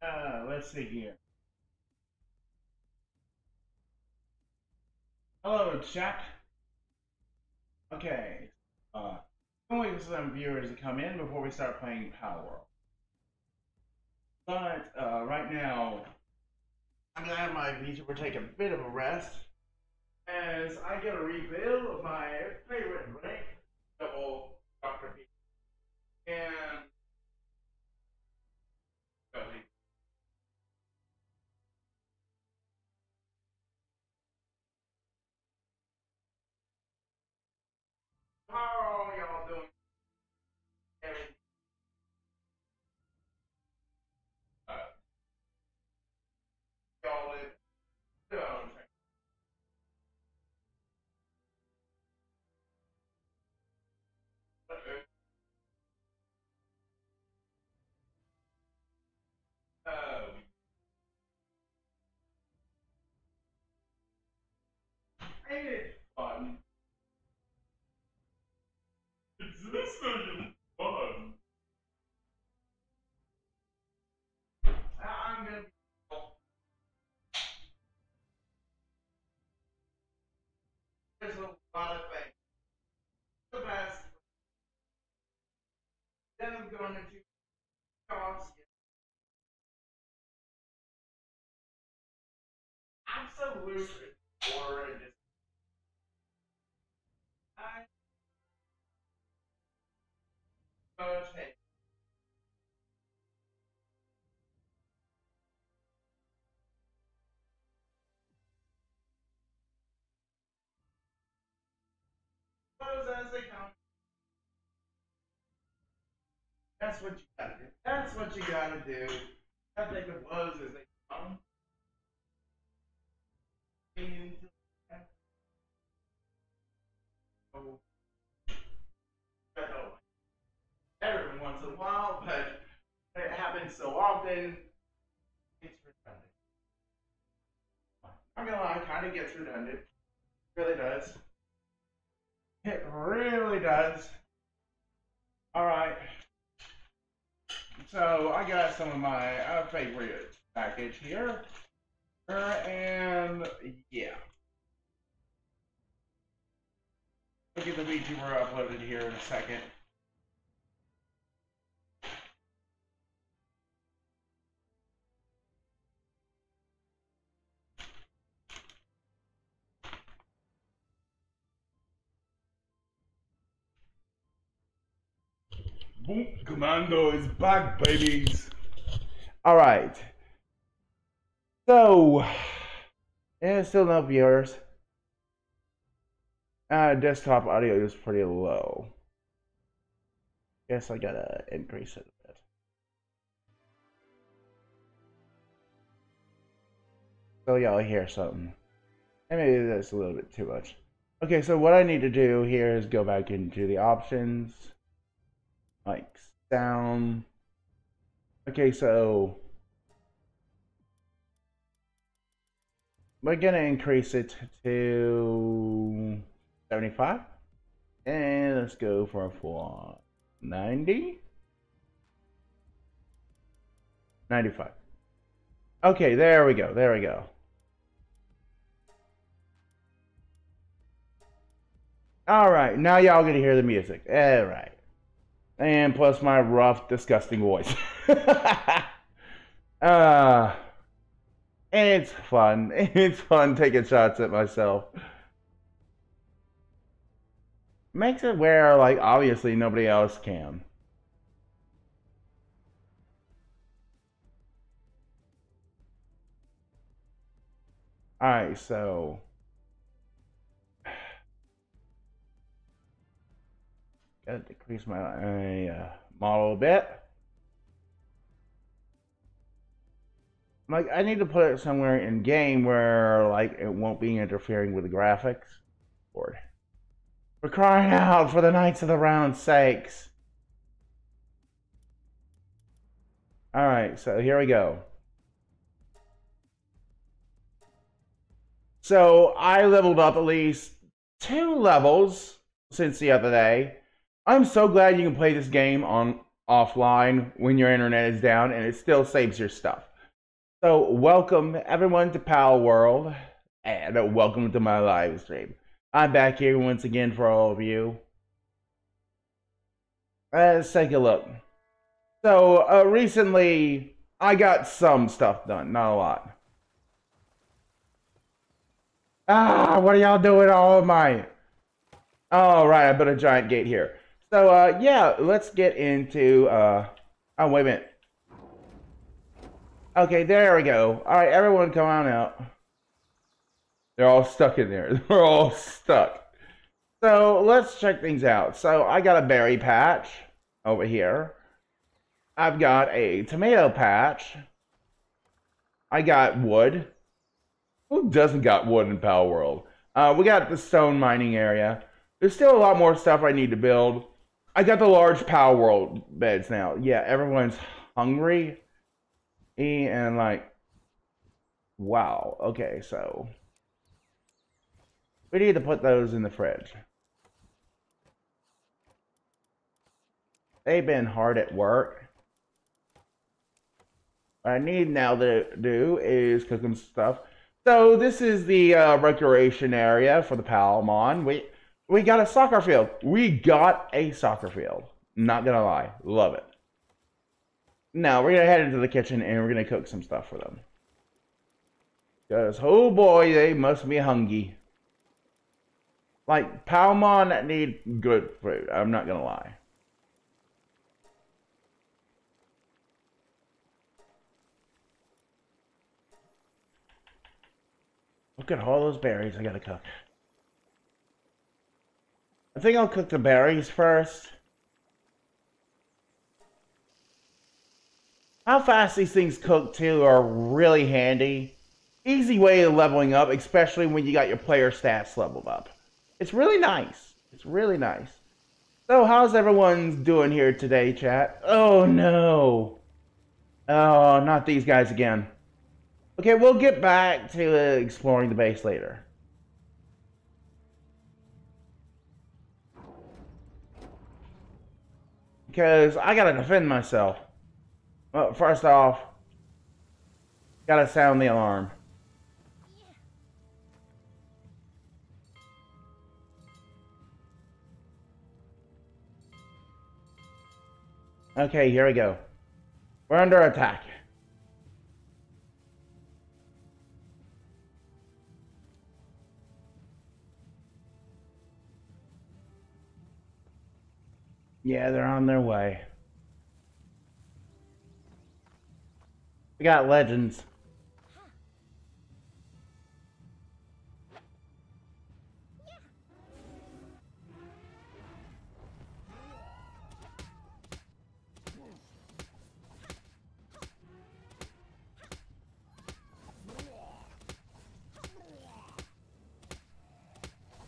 Uh, let's see here. Hello, chat. Okay. Uh, I'm waiting for some viewers to come in before we start playing Palworld. But uh, right now, I'm gonna have my VTuber take a bit of a rest as I get a refill of my favorite drink, double Dr. P. And How are y'all doing? Y'all live. Don't Oh. Uh, Ain't it fun? Okay. That's what you gotta do. That's what you gotta do. I think the blows as they come. Every once in a while, but it happens so often, it's redundant. I'm gonna lie, kind of gets redundant. It really does. It really does. Alright. So, I got some of my uh, favorite package here. Uh, and, yeah. I'll get the VTuber uploaded here in a second. Boom Commando is back, babies. All right. So, and still no viewers. Uh, desktop audio is pretty low. Guess I gotta increase it a bit. So y'all hear something. And maybe that's a little bit too much. Okay, so what I need to do here is go back into the options like sound. Okay, so we're gonna increase it to 75. And let's go for a full 90. 95. Okay, there we go. There we go. All right, now y'all to hear the music. All right. And plus my rough, disgusting voice. uh, it's fun. It's fun taking shots at myself. Makes it where, like, obviously nobody else can. Alright, so. Gotta decrease my uh, model a bit. Like, I need to put it somewhere in game where, like, it won't be interfering with the graphics. Lord. We're crying out for the Knights of the Round sakes. Alright, so here we go. So I leveled up at least two levels since the other day. I'm so glad you can play this game on offline when your internet is down and it still saves your stuff. So, welcome everyone to Palworld, and welcome to my live stream. I'm back here once again for all of you. Let's take a look. So, uh, recently, I got some stuff done, not a lot. Ah, what are y'all doing all of my... All right, I put a giant gate here. So, uh, yeah, let's get into, uh... Oh, wait a minute. Okay, there we go. All right, everyone come on out. They're all stuck in there. They're all stuck. So let's check things out. So I got a berry patch over here. I've got a tomato patch. I got wood. Who doesn't got wood in Palworld? Uh, we got the stone mining area. There's still a lot more stuff I need to build. I got the large Palworld beds now. Yeah, everyone's hungry and like wow okay so we need to put those in the fridge. They've been hard at work. What I need now to do is cook them stuff. So this is the uh, recreation area for the Palmon. We we got a soccer field. We got a soccer field. Not gonna lie. Love it now we're gonna head into the kitchen and we're gonna cook some stuff for them. Because, oh boy, they must be hungry. Like, Palmon need good food. I'm not gonna lie. Look at all those berries I gotta cook. I think I'll cook the berries first. How fast these things cook too are really handy. Easy way of leveling up, especially when you got your player stats leveled up. It's really nice. It's really nice. So how's everyone doing here today, chat? Oh no. Oh, not these guys again. Okay, we'll get back to uh, exploring the base later. Because I gotta defend myself. Well, first off, gotta sound the alarm. Okay, here we go. We're under attack. Yeah, they're on their way. We got legends.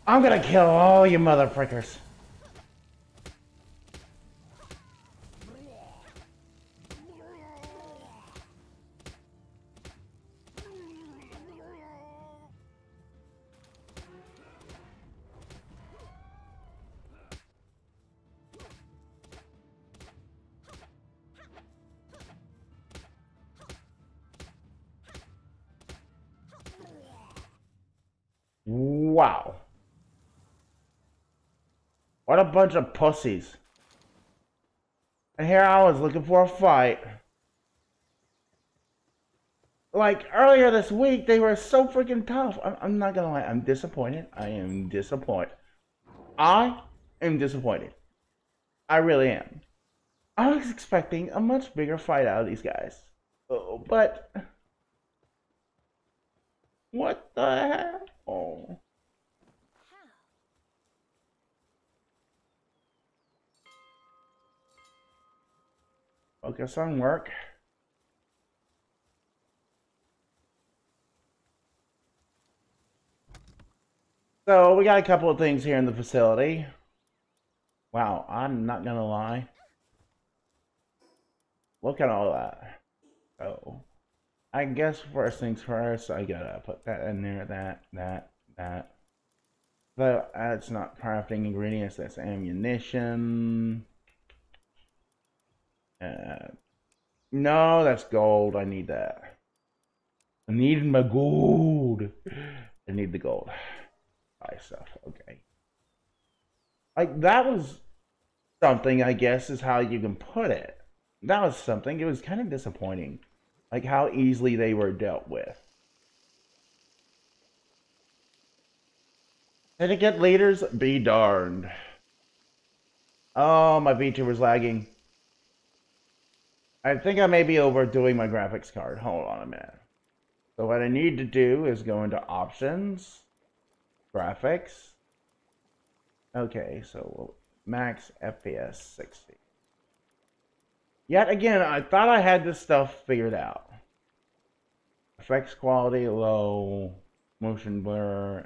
I'm gonna kill all you motherfuckers. What a bunch of pussies. And here I was looking for a fight. Like, earlier this week, they were so freaking tough. I'm, I'm not gonna lie, I'm disappointed. I am disappointed. I am disappointed. I really am. I was expecting a much bigger fight out of these guys. Oh, but... What the hell? Oh. Focus on work. So we got a couple of things here in the facility. Wow, I'm not gonna lie. Look at all that. Oh. I guess first things first, I gotta put that in there, that, that, that. But that's not crafting ingredients, that's ammunition. Uh, no, that's gold. I need that. I need my gold. I need the gold. Buy stuff. Okay. Like that was something, I guess, is how you can put it. That was something. It was kind of disappointing, like how easily they were dealt with. get leaders, be darned. Oh, my VTuber's lagging. I think I may be overdoing my graphics card. Hold on a minute. So what I need to do is go into options, graphics. Okay, so max FPS 60. Yet again, I thought I had this stuff figured out. Effects quality low, motion blur,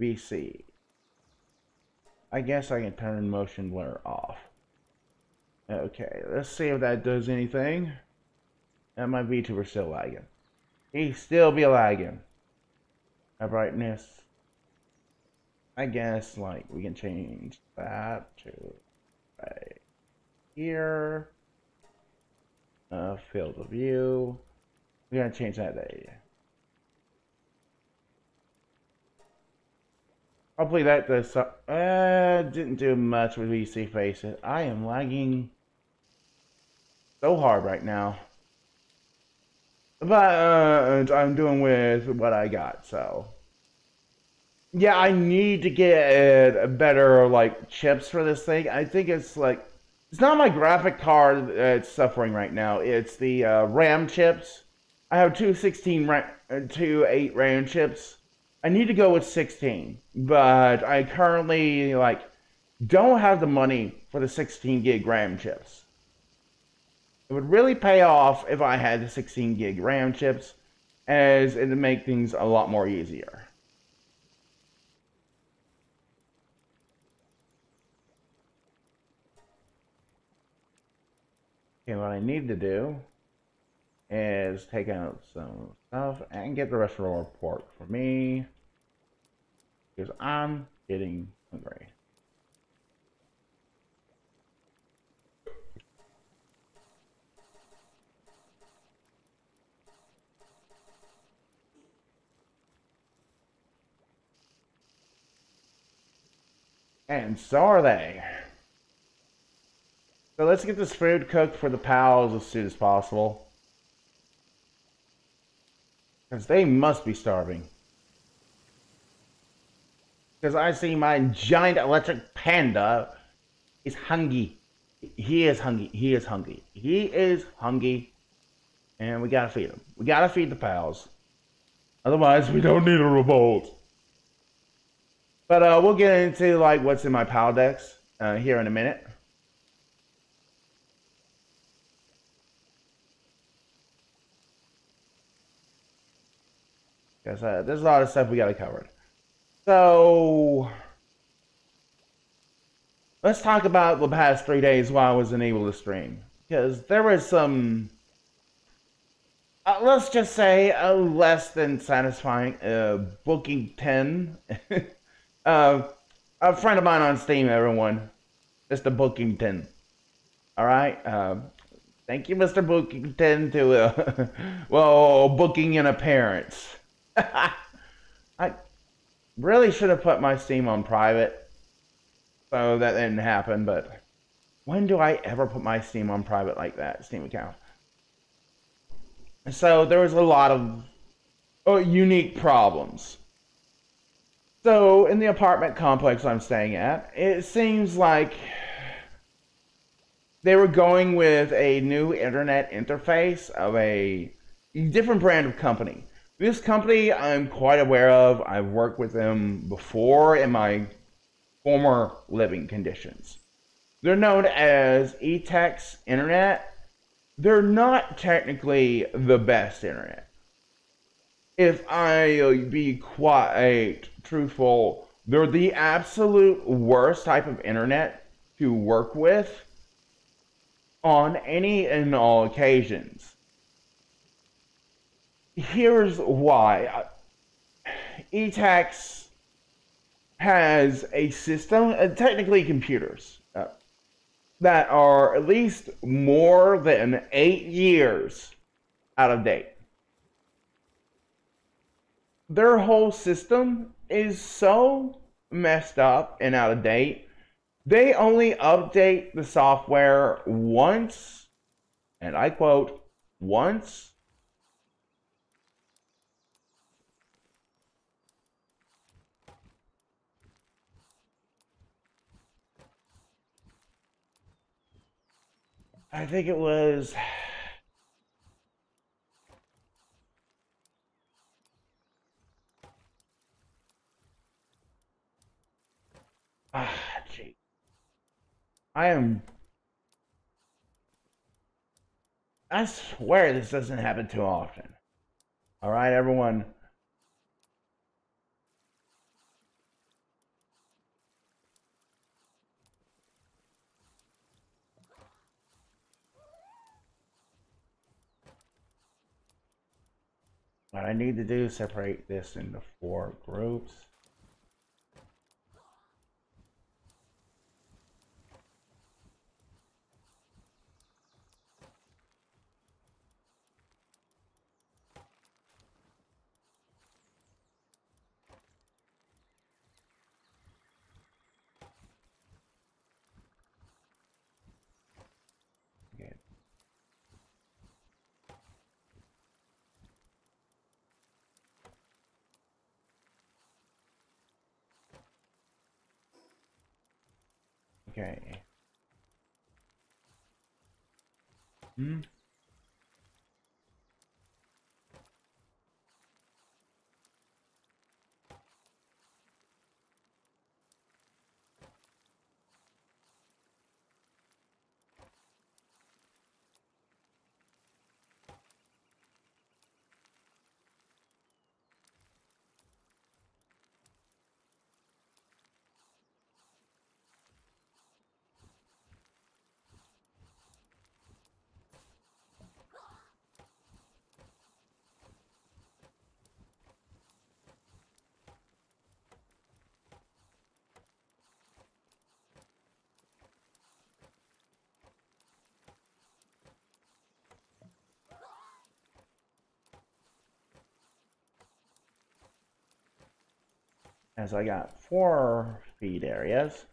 VC. I guess I can turn motion blur off. Okay, let's see if that does anything. And my VTuber still lagging. He still be lagging. My brightness. I guess like we can change that to right here. Uh, field of view. We're gonna change that to Hopefully that does. Uh, didn't do much with VC faces. I am lagging so hard right now. But uh, I'm doing with what I got, so. Yeah, I need to get better, like, chips for this thing. I think it's, like, it's not my graphic card that's suffering right now. It's the uh, RAM chips. I have two 16 RAM, uh, two 8 RAM chips. I need to go with 16, but I currently, like, don't have the money for the 16 gig RAM chips. It would really pay off if I had the 16 gig RAM chips, as it would make things a lot more easier. Okay, what I need to do is take out some stuff and get the rest of the report for me because I'm getting hungry. And so are they. So let's get this food cooked for the pals as soon as possible. Because they must be starving. Because I see my giant electric panda is hungry. He is hungry. He is hungry. He is hungry. And we gotta feed him. We gotta feed the pals. Otherwise, we don't need a revolt. But uh, we'll get into like what's in my pal decks uh, here in a minute. Because uh, there's a lot of stuff we got to cover. So let's talk about the past three days while I wasn't able to stream. Because there was some, uh, let's just say, a less than satisfying uh, booking 10 Uh, a friend of mine on Steam, everyone. Mr. Bookington. All right. Uh, thank you, Mr. Bookington, to uh, well booking an appearance. I really should have put my Steam on private, so that didn't happen. But when do I ever put my Steam on private like that? Steam account. So there was a lot of uh, unique problems. So, in the apartment complex I'm staying at, it seems like they were going with a new internet interface of a different brand of company. This company I'm quite aware of. I've worked with them before in my former living conditions. They're known as Etex Internet. They're not technically the best internet if I be quite truthful, they're the absolute worst type of internet to work with on any and all occasions. Here's why. Etex has a system, uh, technically computers, uh, that are at least more than eight years out of date. Their whole system is so messed up and out of date. They only update the software once, and I quote, once I think it was Ah, gee. I am. I swear this doesn't happen too often. All right, everyone. What I need to do is separate this into four groups. Okay. Hmm. As I got four feed areas.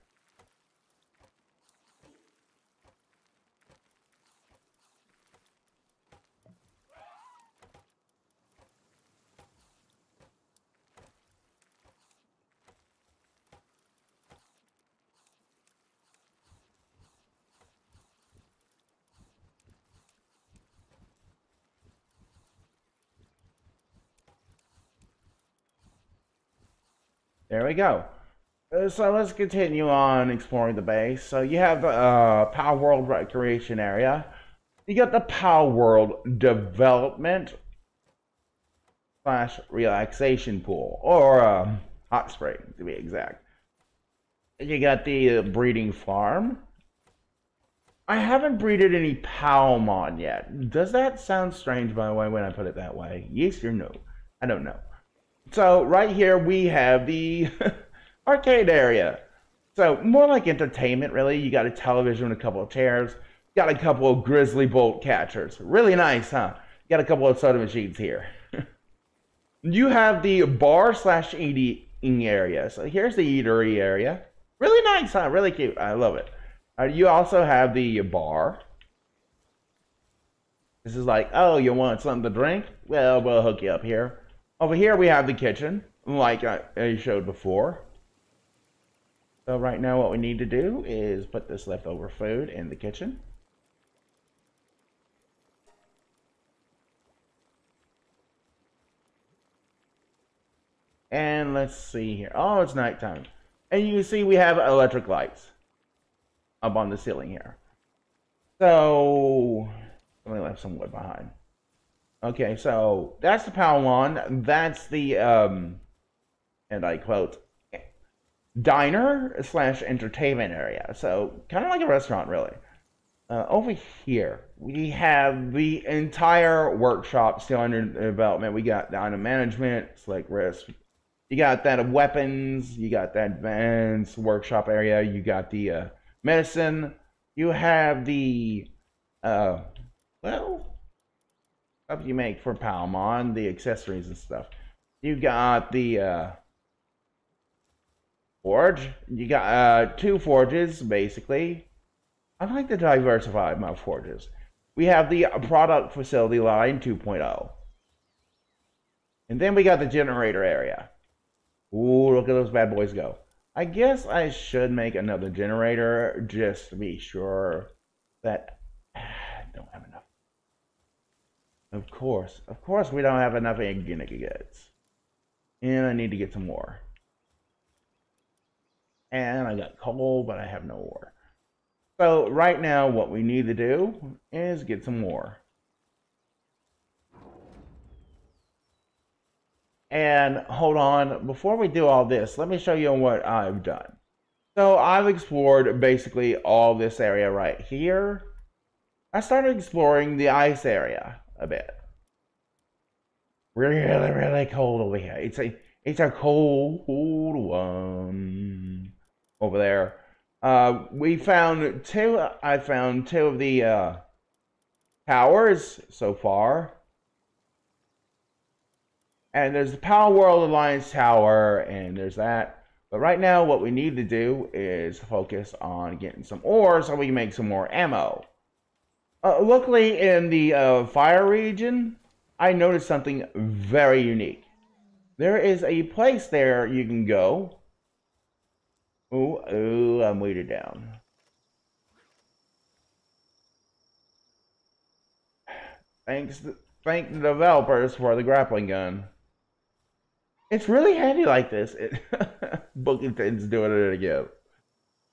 There we go. Uh, so let's continue on exploring the base. So you have uh, World Recreation Area. You got the Palworld Development slash Relaxation Pool, or uh, Hot Spring to be exact. You got the uh, Breeding Farm. I haven't breeded any Palmon yet. Does that sound strange, by the way, when I put it that way? Yes or no? I don't know. So right here we have the arcade area. So more like entertainment, really. You got a television, and a couple of chairs, got a couple of grizzly bolt catchers. Really nice, huh? got a couple of soda machines here. you have the bar slash eating area. So here's the eatery area. Really nice, huh? Really cute. I love it. Uh, you also have the bar. This is like, oh, you want something to drink? Well, we'll hook you up here. Over here we have the kitchen, like I showed before. So right now what we need to do is put this leftover food in the kitchen. And let's see here. Oh, it's nighttime. And you can see we have electric lights up on the ceiling here. So, let me left some wood behind. Okay, so that's the Palmon. That's the, um, and I quote, diner slash entertainment area. So kind of like a restaurant, really. Uh, over here, we have the entire workshop still under development. We got the item management, select risk. You got that of weapons. You got that advanced workshop area. You got the uh, medicine. You have the, uh, well, stuff you make for Palmon, the accessories and stuff. You got the uh, forge. You got uh, two forges, basically. I like to diversify my forges. We have the product facility line 2.0. And then we got the generator area. Ooh, look at those bad boys go. I guess I should make another generator just to be sure that I don't have enough. Of course, of course we don't have enough goods. And I need to get some more. And I got coal, but I have no ore. So right now what we need to do is get some more. And hold on, before we do all this, let me show you what I've done. So I've explored basically all this area right here. I started exploring the ice area a bit. Really, really cold over here. It's a it's a cold one over there. Uh, we found two. I found two of the uh, towers so far. And there's the Power World Alliance Tower, and there's that. But right now, what we need to do is focus on getting some ore so we can make some more ammo. Uh, luckily, in the uh, fire region, I noticed something very unique. There is a place there you can go. Ooh, ooh, I'm weighted down. Thanks, thank the developers for the grappling gun. It's really handy like this. It, Bookington's doing it again.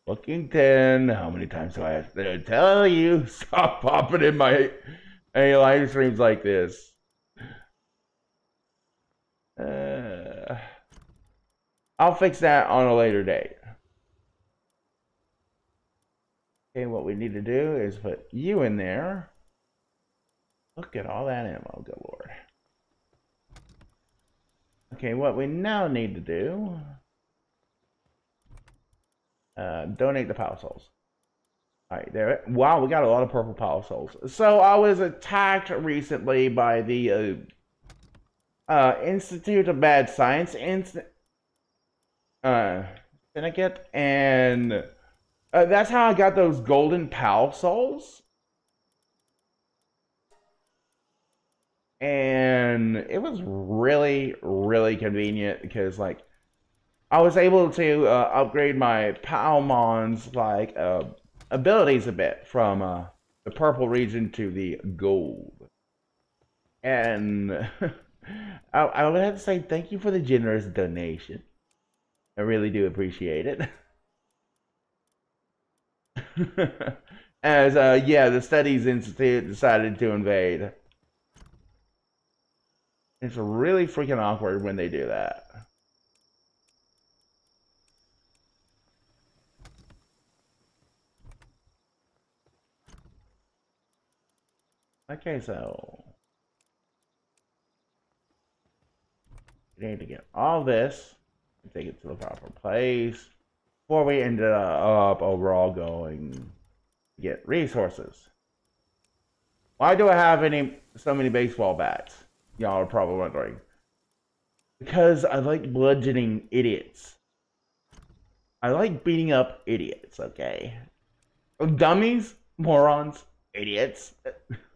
Bookington, how many times do I have to tell you? Stop popping in my any live streams like this. Uh, I'll fix that on a later date. Okay, what we need to do is put you in there. Look at all that ammo, good lord. Okay, what we now need to do, uh, donate the Pal Souls. All right, there. Wow, we got a lot of purple Pal Souls. So I was attacked recently by the uh, uh, Institute of Bad Science Inst uh, Syndicate, and uh, that's how I got those golden Pal Souls. and it was really really convenient because like I was able to uh, upgrade my Palmon's like uh, abilities a bit from uh, the purple region to the gold, and I, I would have to say thank you for the generous donation. I really do appreciate it. As uh, yeah, the Studies Institute decided to invade. It's really freaking awkward when they do that. Okay, so we need to get all this and take it to the proper place before we ended up overall going to get resources. Why do I have any so many baseball bats? Y'all are probably wondering. Because I like bludgeoning idiots. I like beating up idiots, okay? Dummies, morons, idiots.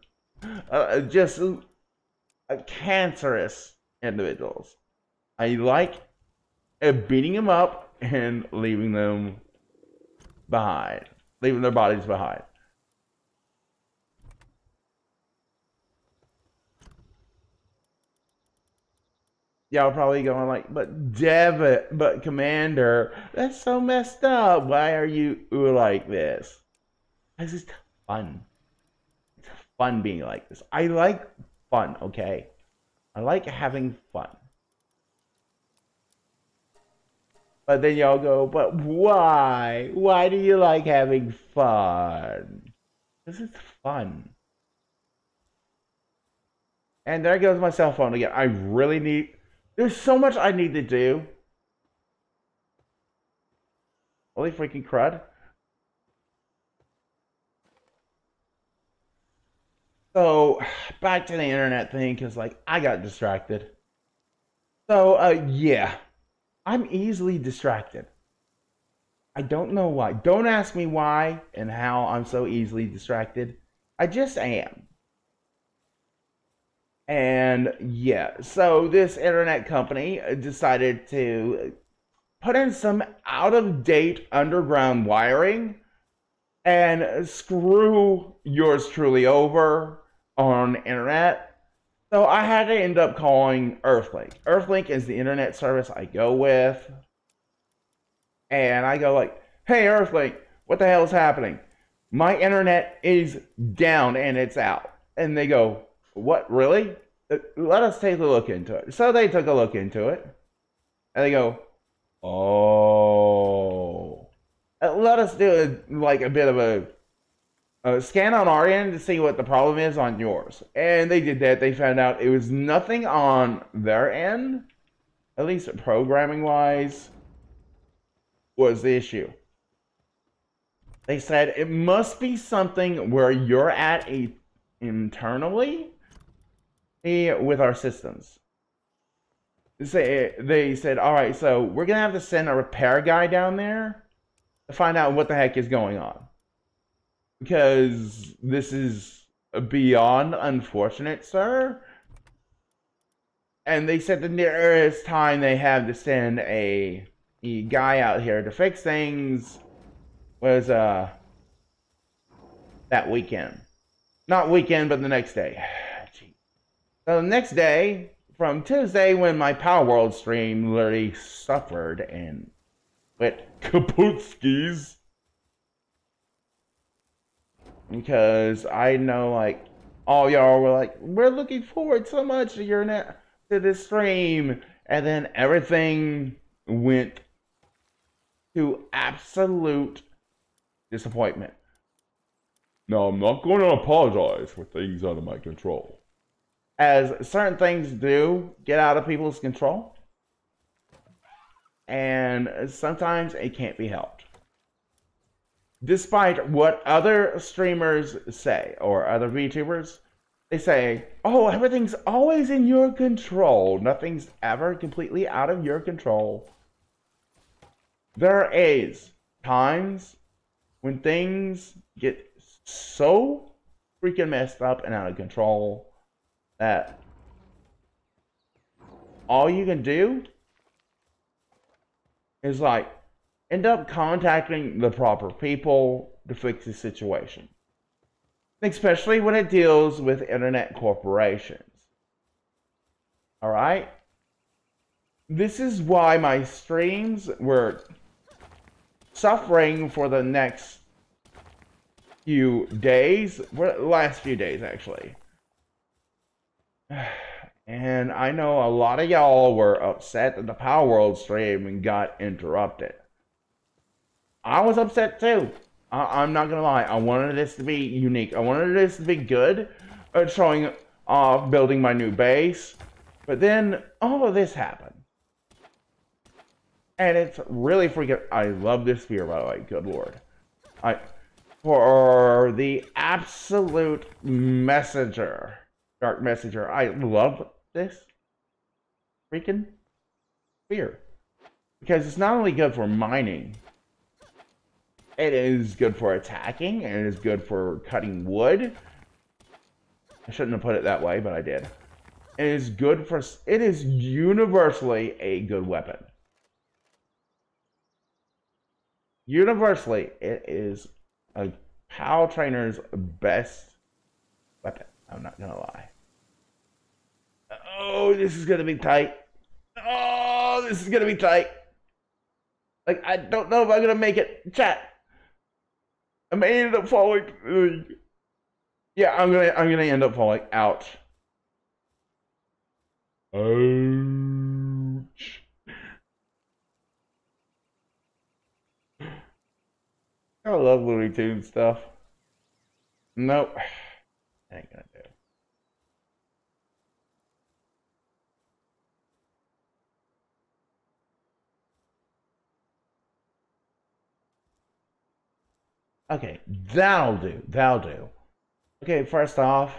uh, just uh, cancerous individuals. I like uh, beating them up and leaving them behind, leaving their bodies behind. y'all probably going like, but Dev, but Commander, that's so messed up. Why are you like this? This is fun. It's fun being like this. I like fun, okay? I like having fun. But then y'all go, but why? Why do you like having fun? This is fun. And there goes my cell phone again. I really need there's so much I need to do. Holy freaking crud. So back to the internet thing, because like I got distracted. So uh, yeah, I'm easily distracted. I don't know why. Don't ask me why and how I'm so easily distracted. I just am. And yeah, so this internet company decided to put in some out of date underground wiring and screw yours truly over on the internet. So I had to end up calling Earthlink. Earthlink is the internet service I go with. And I go like, "Hey Earthlink, what the hell is happening? My internet is down and it's out." And they go, "What, really? Uh, let us take a look into it." So they took a look into it. And they go, "Oh, uh, let us do a, like a bit of a uh, scan on our end to see what the problem is on yours. And they did that. They found out it was nothing on their end, at least programming wise, was the issue. They said it must be something where you're at a internally with our systems. Say they said, all right, so we're gonna have to send a repair guy down there to find out what the heck is going on because this is beyond unfortunate, sir. And they said the nearest time they have to send a, a guy out here to fix things was uh that weekend. Not weekend, but the next day. So the next day, from Tuesday when my Palworld stream literally suffered and went kaputskis because I know like all y'all were like, we're looking forward so much to your net to this stream, and then everything went to absolute disappointment. Now I'm not going to apologize for things out of my control, as certain things do get out of people's control, and sometimes it can't be helped despite what other streamers say or other VTubers, they say, oh, everything's always in your control. Nothing's ever completely out of your control. There is times when things get so freaking messed up and out of control that all you can do is like end up contacting the proper people to fix the situation. Especially when it deals with internet corporations. Alright? This is why my streams were suffering for the next few days, last few days actually. And I know a lot of y'all were upset that the Palworld stream got interrupted. I was upset too. I, am not gonna lie. I wanted this to be unique. I wanted this to be good at showing off building my new base. But then all of this happened. And it's really freaking I love this sphere by the way, good lord. I for the absolute messenger. Dark messenger. I love this freaking sphere. Because it's not only good for mining, it is good for attacking, and it is good for cutting wood. I shouldn't have put it that way, but I did. It is good for... It is universally a good weapon. Universally, it is a PAL trainer's best weapon. I'm not gonna lie. Oh, this is gonna be tight. Oh, this is gonna be tight. Like, I don't know if I'm gonna make it. Chat. I may end up falling. Yeah, I'm gonna I'm gonna end up falling out. Ouch. I love Looney Tunes stuff. Nope. Ain't gonna do. Okay, that'll do. That'll do. Okay, first off,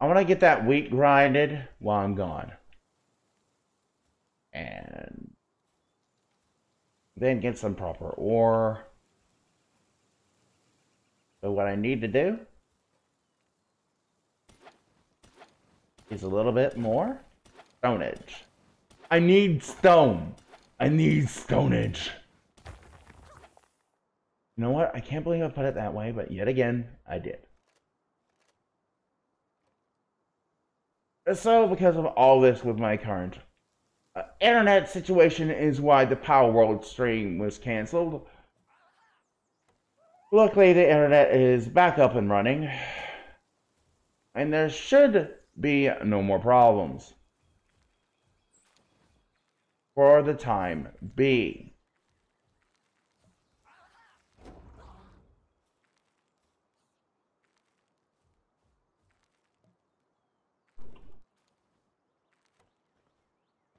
I want to get that wheat grinded while I'm gone. And then get some proper ore. So what I need to do is a little bit more stonage. I need stone. I need stonage. You know what? I can't believe I put it that way, but yet again, I did. So, because of all this with my current uh, internet situation is why the Palworld stream was canceled. Luckily, the internet is back up and running, and there should be no more problems for the time being.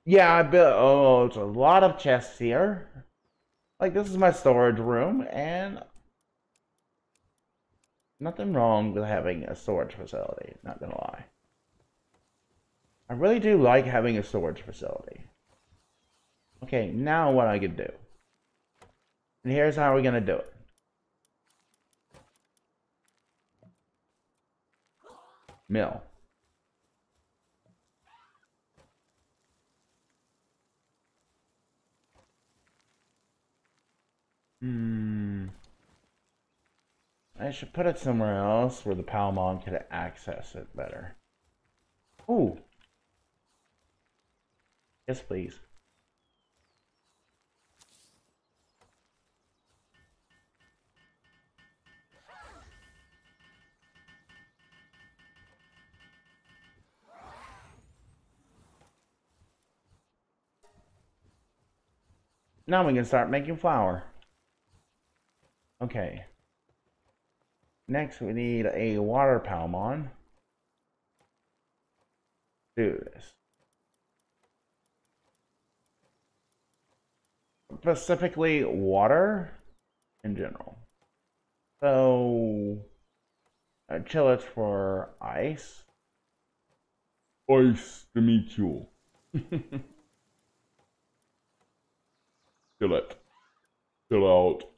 Yeah, I built. Oh, it's a lot of chests here. Like this is my storage room, and nothing wrong with having a storage facility. Not gonna lie. I really do like having a storage facility. Okay, now what I can do. And here's how we're gonna do it. Mill. Hmm. I should put it somewhere else where the Palmon could access it better. Ooh. Yes, please. Now we can start making flour. Okay. Next, we need a water palmon. Do this. Specifically, water in general. So, uh, chill for ice. Ice to meet you. Chill it. Chill out.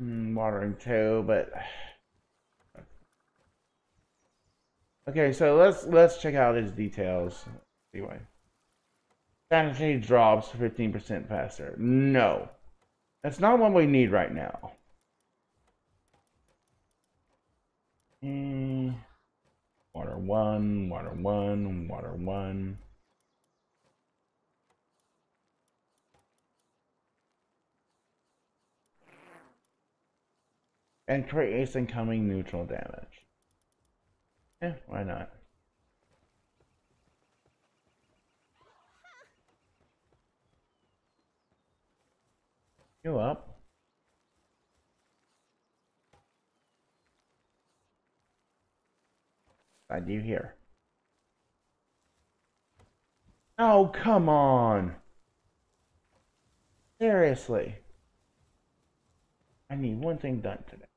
Watering too, but okay. So let's let's check out his details. Anyway, sanity drops fifteen percent faster. No, that's not what we need right now. Mm, water one, water one, water one. And creates incoming neutral damage. Yeah, why not? You up? I do here. Oh, come on. Seriously. I need one thing done today.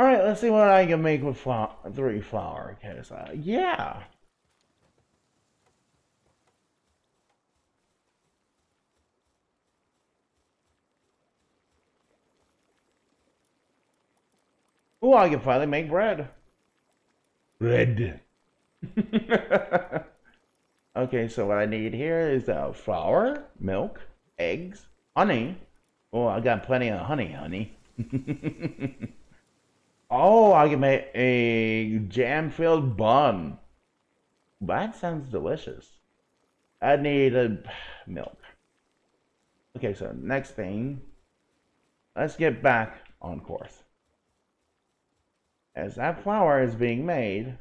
All right, let's see what I can make with flour, three flour. Cause uh, yeah. Oh, I can finally make bread. Bread. okay, so what I need here is uh, flour, milk, eggs, honey. Oh, I got plenty of honey, honey. Oh, I can make a jam-filled bun. That sounds delicious. I need a milk. Okay, so next thing, let's get back on course. As that flour is being made,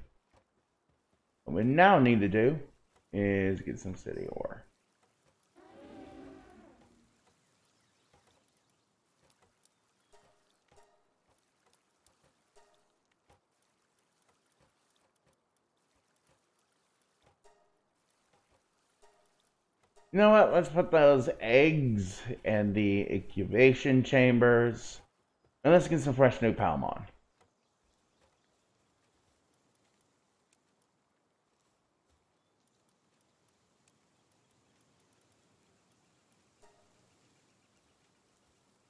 what we now need to do is get some city ore. You know what? Let's put those eggs in the incubation chambers. And let's get some fresh new Palmon.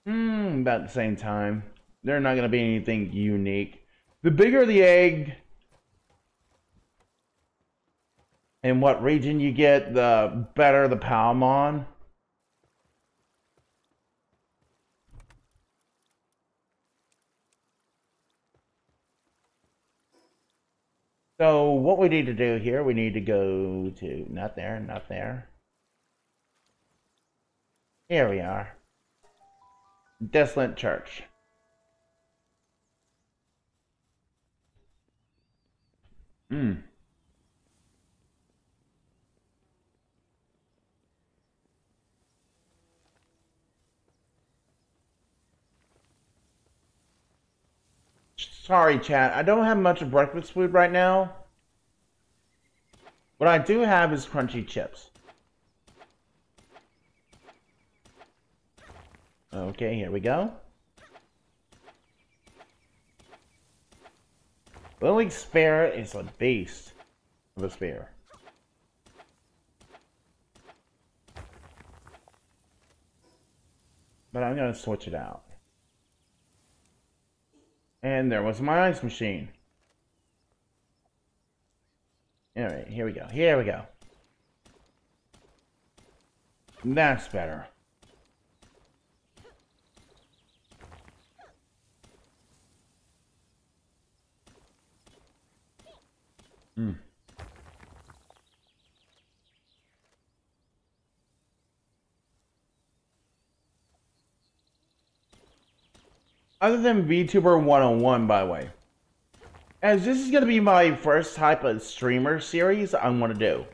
Hmm, about the same time. They're not going to be anything unique. The bigger the egg, and what region you get, the better the Palmon. So what we need to do here, we need to go to, not there, not there. Here we are. Desolate Church. Hmm. Sorry, chat. I don't have much of breakfast food right now. What I do have is crunchy chips. Okay, here we go. Lily Spare is a beast of a spear. But I'm going to switch it out. And there was my ice machine. Alright, here we go. Here we go. That's better. Hmm. Other than VTuber 101, by the way. As this is going to be my first type of streamer series I'm going to do.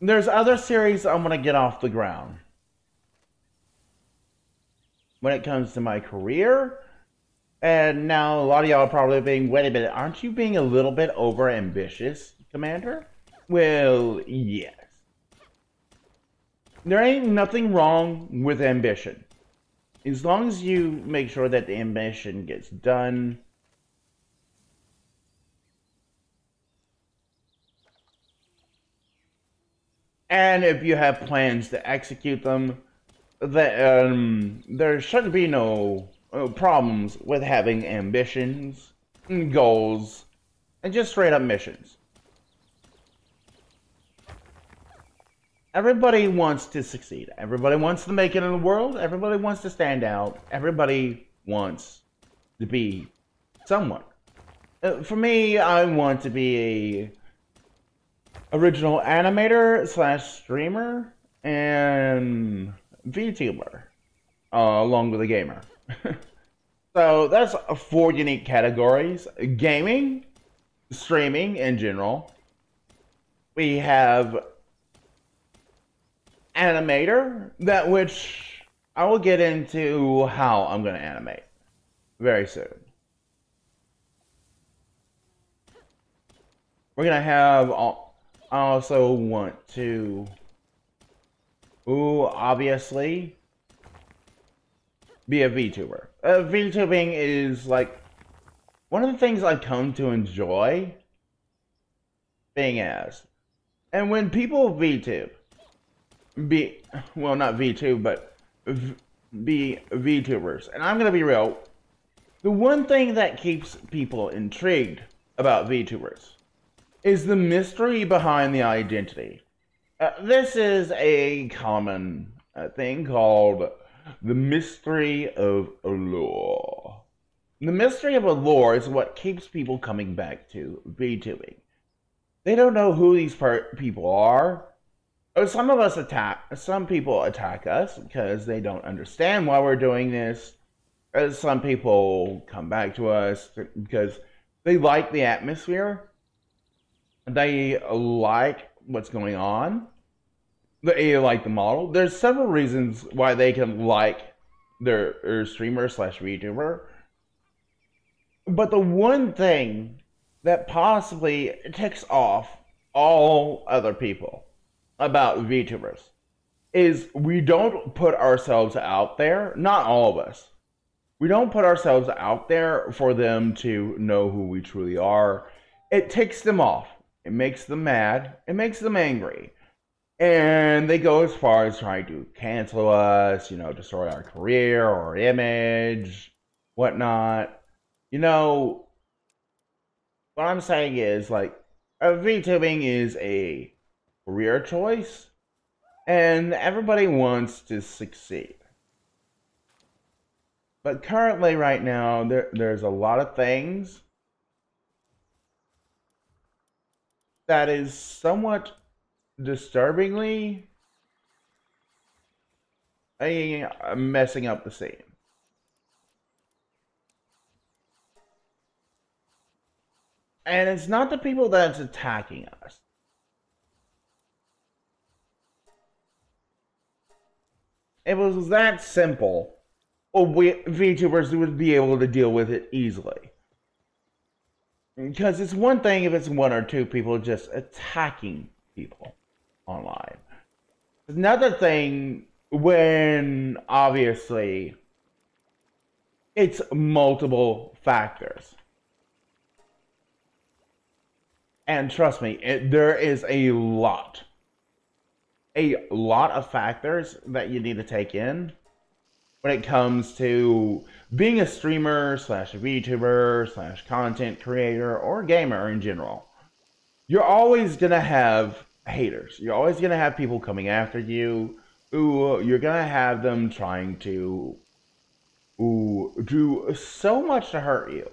There's other series I'm going to get off the ground. When it comes to my career, and now a lot of y'all are probably being, wait a minute, aren't you being a little bit over ambitious, Commander? Well, yes. There ain't nothing wrong with ambition. As long as you make sure that the ambition gets done. And if you have plans to execute them, that um, there shouldn't be no uh, problems with having ambitions, goals, and just straight up missions. Everybody wants to succeed. Everybody wants to make it in the world. Everybody wants to stand out. Everybody wants to be someone. Uh, for me, I want to be a original animator slash streamer and VTuber, uh, along with a gamer. so that's four unique categories gaming, streaming in general. We have animator, that which I will get into how I'm going to animate very soon. We're going to have, I also want to, ooh, obviously, be a VTuber. Uh, VTubing is like one of the things I come to enjoy being as. And when people VTube, be, well, not V2, but v, be VTubers, and I'm to be real, the one thing that keeps people intrigued about VTubers is the mystery behind the identity. Uh, this is a common uh, thing called the mystery of allure. The mystery of allure is what keeps people coming back to VTubing. They don't know who these people are. Uh, some of us attack, some people attack us because they don't understand why we're doing this. Uh, some people come back to us because they like the atmosphere. They like what's going on they like the model. There's several reasons why they can like their, their streamer slash VTuber. But the one thing that possibly ticks off all other people about VTubers is we don't put ourselves out there, not all of us. We don't put ourselves out there for them to know who we truly are. It takes them off. It makes them mad. It makes them angry. And they go as far as trying to cancel us, you know, destroy our career or image, whatnot. You know, what I'm saying is like, VTubing is a career choice, and everybody wants to succeed. But currently, right now, there, there's a lot of things that is somewhat disturbingly messing up the scene. And it's not the people that's attacking us. If it was that simple, we, VTubers would be able to deal with it easily. Because it's one thing if it's one or two people just attacking people online. Another thing when obviously it's multiple factors. And trust me, it, there is a lot, a lot of factors that you need to take in when it comes to being a streamer slash VTuber slash content creator or gamer in general. You're always to have haters. You're always to have people coming after you. Ooh, you're to have them trying to ooh, do so much to hurt you.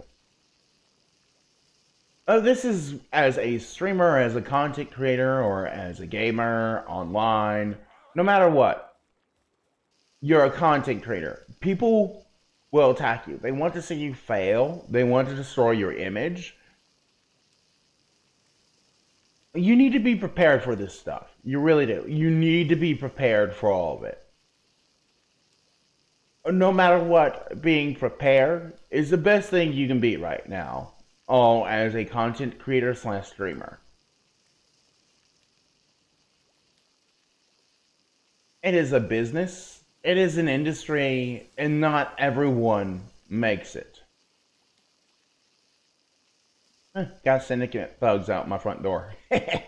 Uh, this is as a streamer, as a content creator, or as a gamer online, no matter what. You're a content creator. People will attack you. They want to see you fail. They want to destroy your image you need to be prepared for this stuff. You really do. You need to be prepared for all of it. No matter what, being prepared is the best thing you can be right now. Oh, as a content creator slash streamer. It is a business. It is an industry, and not everyone makes it. Eh, got syndicate thugs out my front door. mm-hmm.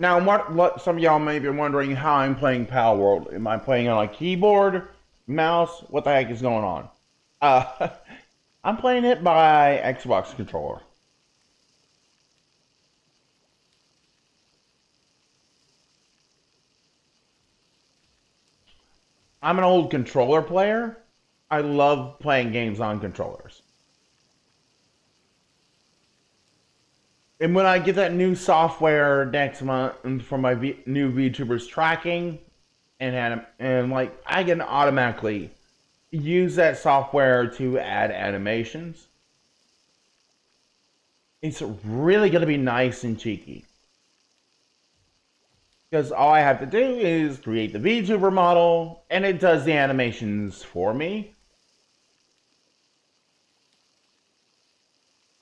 Now, what, some of y'all may be wondering how I'm playing Palworld. Am I playing on a keyboard? mouse, what the heck is going on? Uh, I'm playing it by Xbox controller. I'm an old controller player. I love playing games on controllers. And when I get that new software next month for my v new VTubers tracking, and anim- and like I can automatically use that software to add animations. It's really to be nice and cheeky. Because all I have to do is create the VTuber model, and it does the animations for me.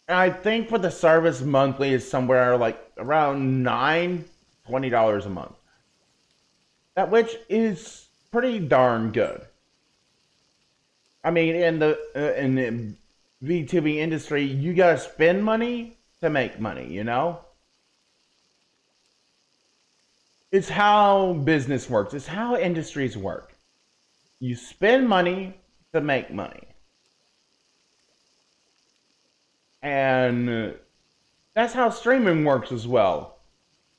I think for the service monthly is somewhere like around nine, twenty dollars a month. That which is pretty darn good. I mean, in the uh, in the VTuber industry, you gotta spend money to make money. You know, it's how business works. It's how industries work. You spend money to make money, and that's how streaming works as well.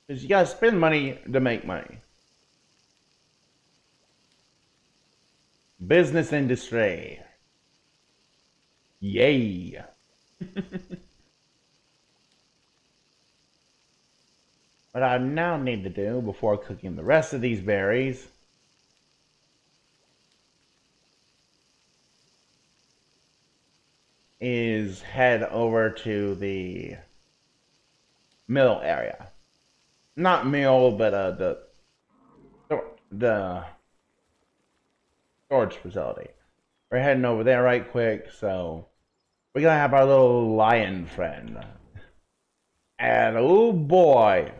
Is you gotta spend money to make money. Business industry. Yay. what I now need to do before cooking the rest of these berries is head over to the mill area. Not mill, but uh, the the storage facility. We're heading over there right quick, so we're gonna have our little lion friend. And oh boy,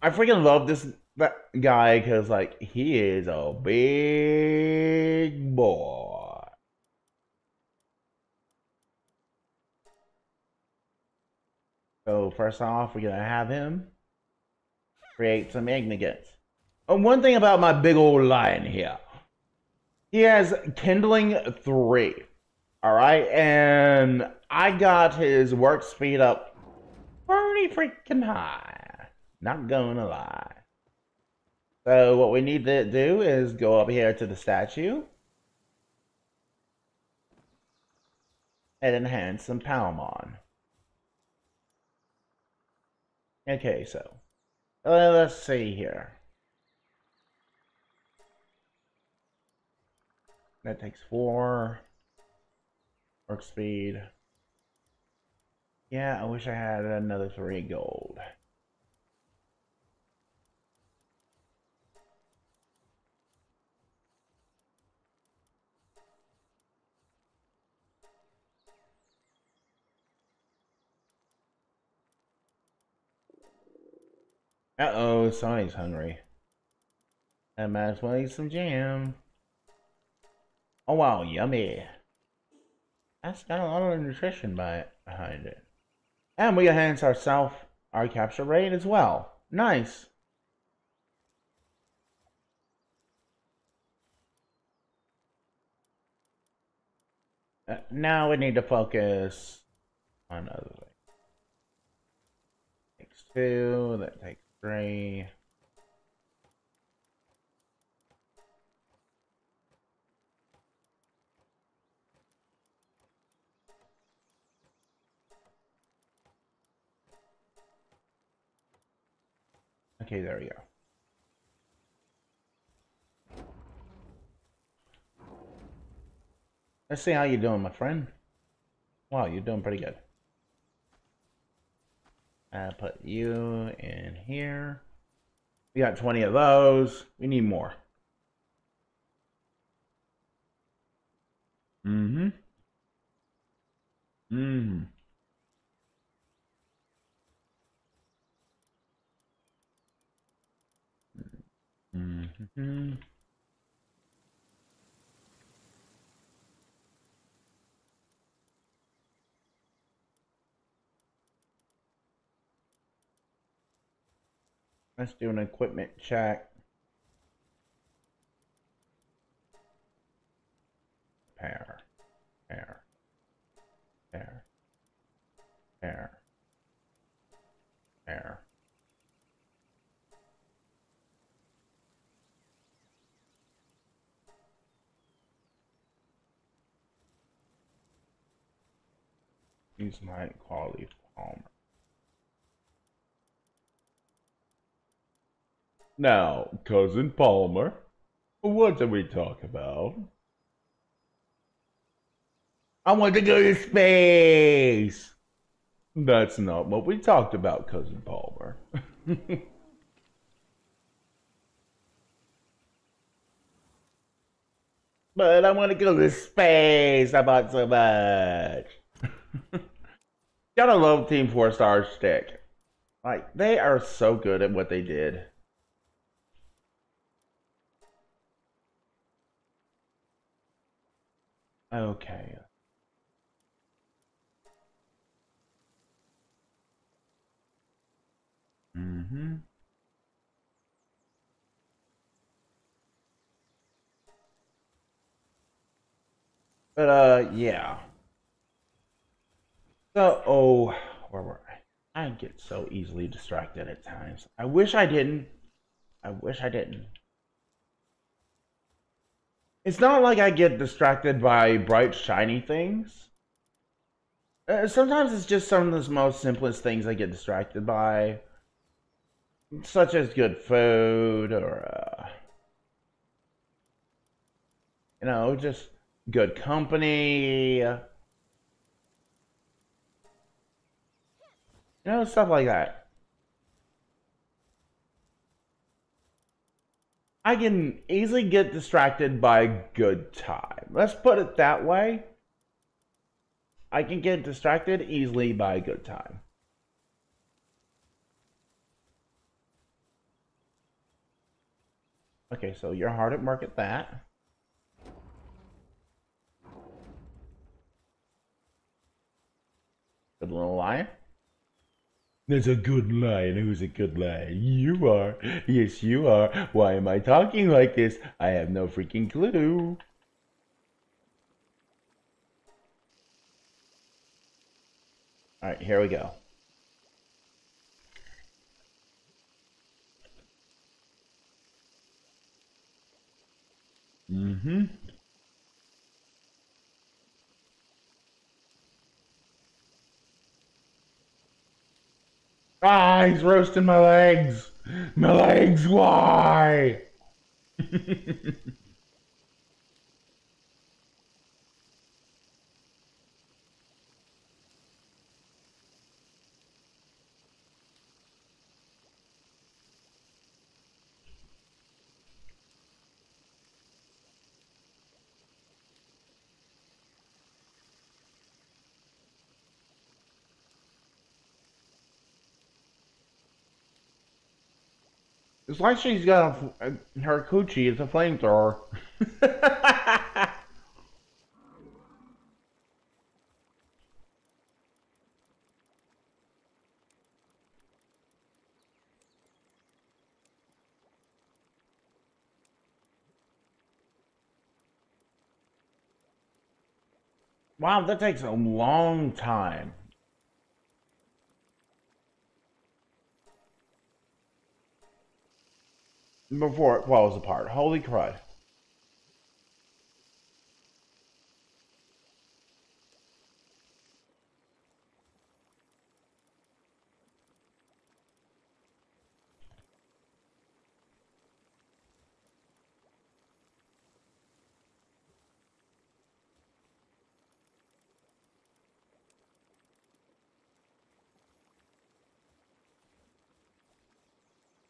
I freaking love this that guy because like he is a big boy. So first off, we're gonna have him create some aggregates. And oh, one thing about my big old lion here, he has kindling three. All right, and I got his work speed up pretty freaking high. Not gonna lie. So what we need to do is go up here to the statue and enhance some Palmon. Okay, so uh, let's see here. That takes four work speed. Yeah, I wish I had another three gold. Uh-oh, Sonny's hungry. I might as well eat some jam. Oh wow, yummy. That's got a lot of nutrition by behind it. And we enhance our self our capture rate as well. Nice. Uh, now we need to focus on other things. Takes two, that takes three. Okay, there we go. Let's see how you're doing, my friend. Wow, you're doing pretty good. I put you in here. We got 20 of those. We need more. Mm-hmm. Mm-hmm. Mm-hmm. Let's do an equipment check. Pair. Pair. Pair. Pair. Pair. Use my quality Palmer. Now, cousin Palmer, what did we talk about? I want to go to space. That's not what we talked about, cousin Palmer. but I want to go to space. I bought so much. Gotta love Team Four Star Stick. Like, they are so good at what they did. Okay. Mm-hmm. But, uh, yeah. So, oh, where were I? I get so easily distracted at times. I wish I didn't. I wish I didn't. It's not like I get distracted by bright, shiny things. Uh, sometimes it's just some of the most simplest things I get distracted by, such as good food or, uh, you know, just good company. You know, stuff like that. I can easily get distracted by a good time. Let's put it that way. I can get distracted easily by a good time. Okay, so you're hard at work at that. Good little lion. That's a good lion. Who's a good lion? You are. Yes, you are. Why am I talking like this? I have no freaking clue. Alright, here we go. Mm-hmm. Ah, he's roasting my legs. My legs, why? It's like she's got a, a, uh, her coochie is a flamethrower. wow, that takes a long time. Before it falls apart. Holy crud.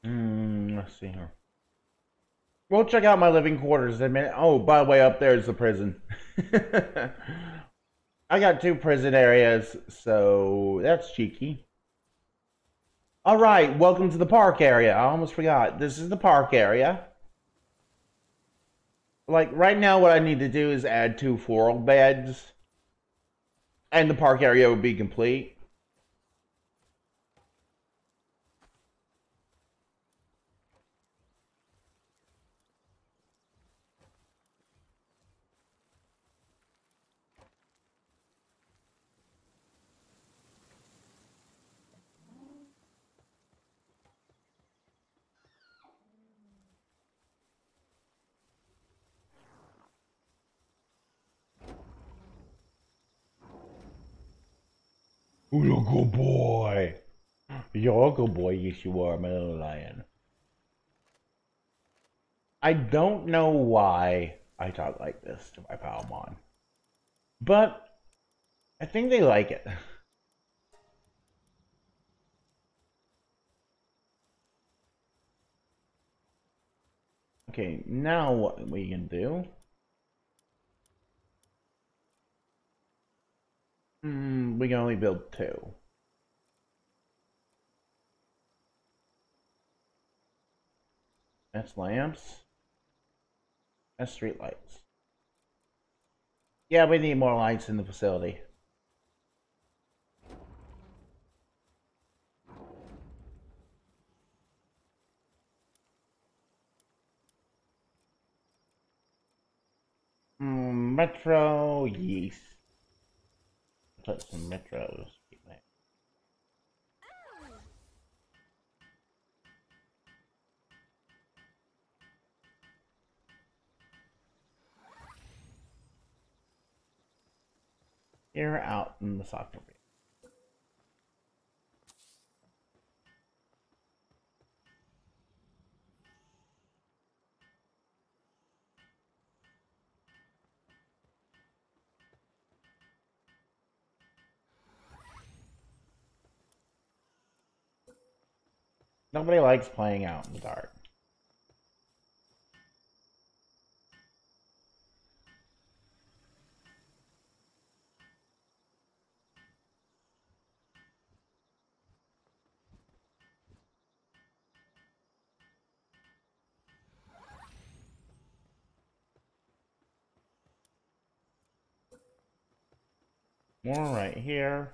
Hmm, let's see here. We'll check out my living quarters in a minute. Oh, by the way, up there is the prison. I got two prison areas, so that's cheeky. All right, welcome to the park area. I almost forgot. This is the park area. Like, right now, what I need to do is add two floral beds, and the park area would be complete. You're a good boy. You're a good boy. Yes, you are, my little lion. I don't know why I talk like this to my Palmon. But I think they like it. Okay, now what we can do Mm, we can only build two. That's lamps. That's street lights. Yeah, we need more lights in the facility. Mm, Metro, yes put some metros. Here out in the soccer Nobody likes playing out in the dark. More right here.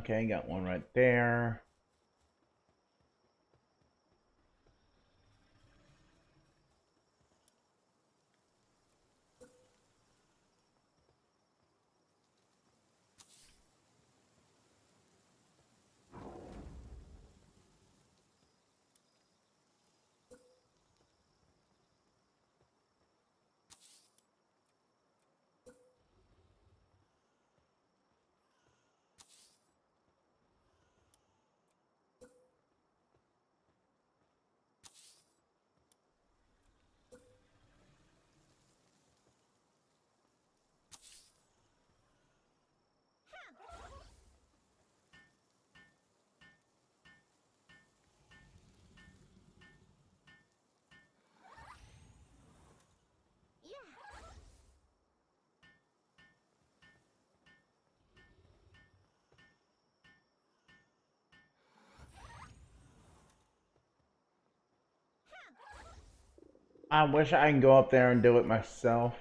Okay, got one right there. I wish I can go up there and do it myself.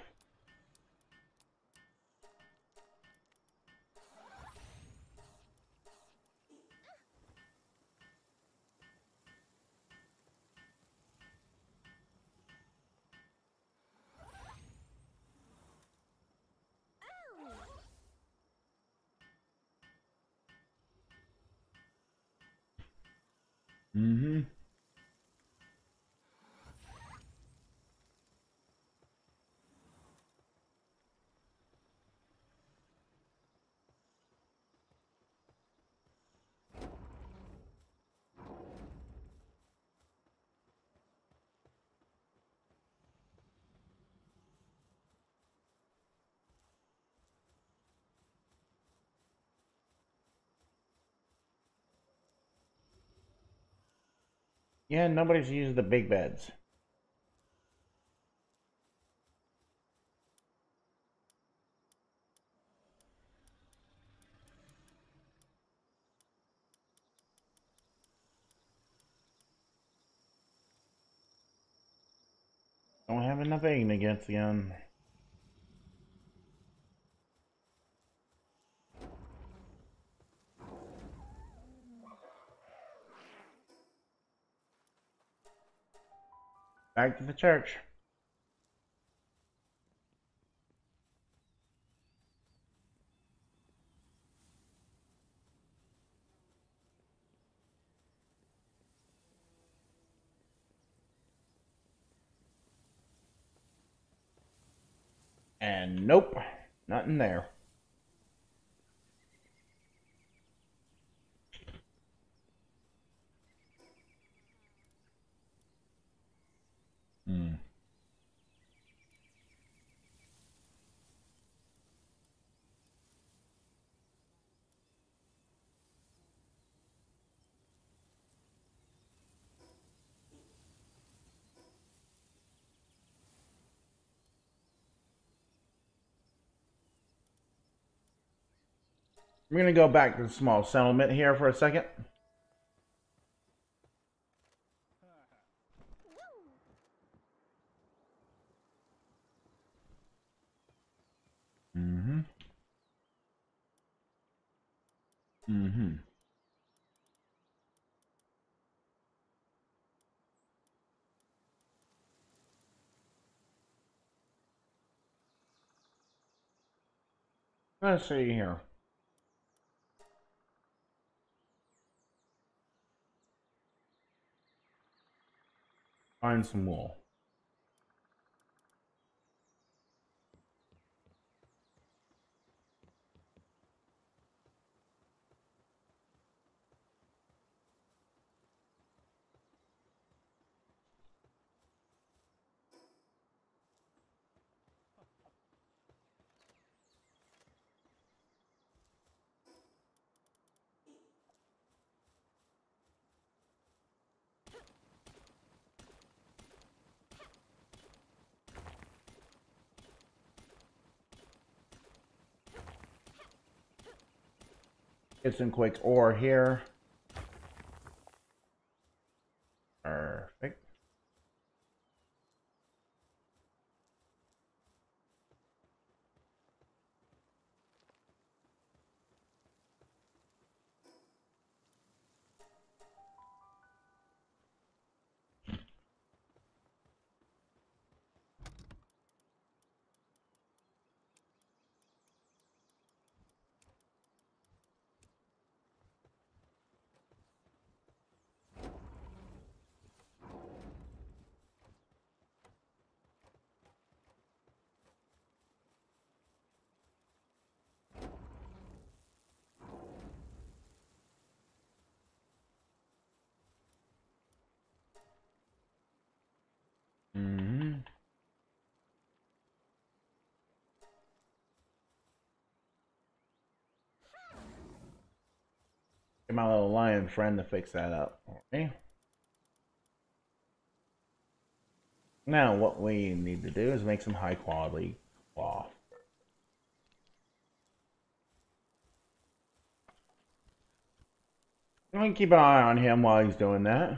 Yeah, nobody's used the big beds. Don't have enough aim against the gun. Back to the church. And nope, nothing there. I'm gonna go back to the small settlement here for a second. Mm-hmm. Mm-hmm. Let's see here. Find some wool. Some quick ore here. Hmm Get my little lion friend to fix that up me. Now what we need to do is make some high quality cloth. I'm gonna keep an eye on him while he's doing that.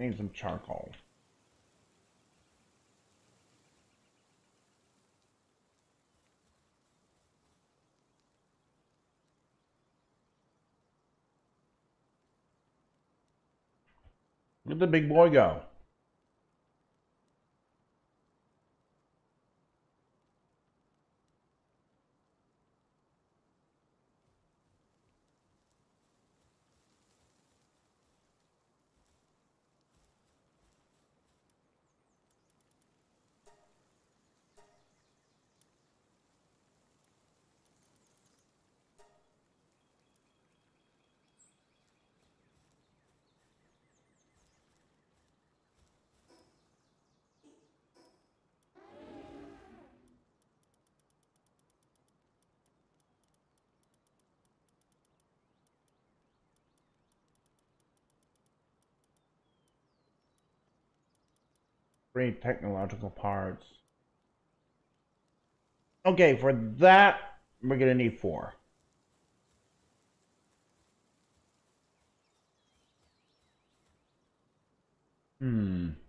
Need some charcoal. Where'd the big boy go? Technological parts. Okay, for that, we're gonna need four. Hmm.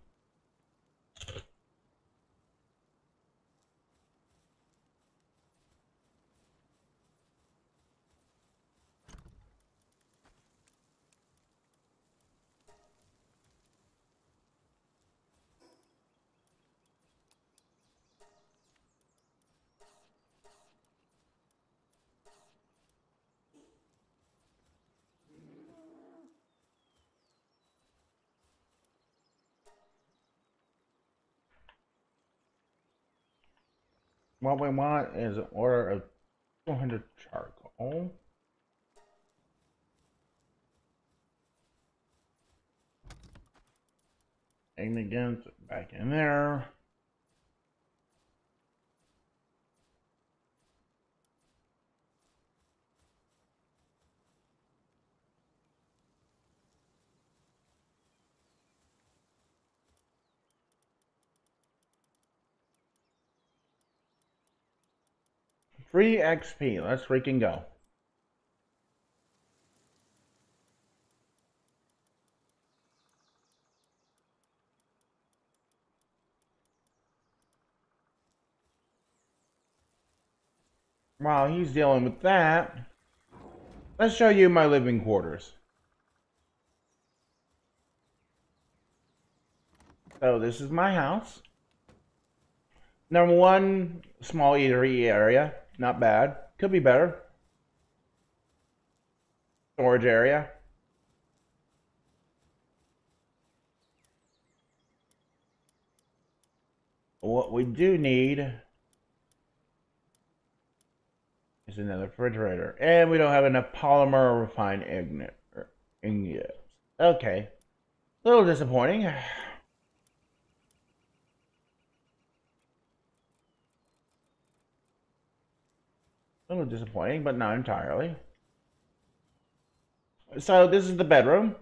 What we want is an order of 200 charcoal. And again, back in there. Free XP. Let's freaking go. While he's dealing with that, let's show you my living quarters. So this is my house. Number one, small eatery area. Not bad. Could be better. Storage area. What we do need is another refrigerator. And we don't have enough polymer refined ingots. Okay. A little disappointing. A little disappointing, but not entirely. So this is the bedroom.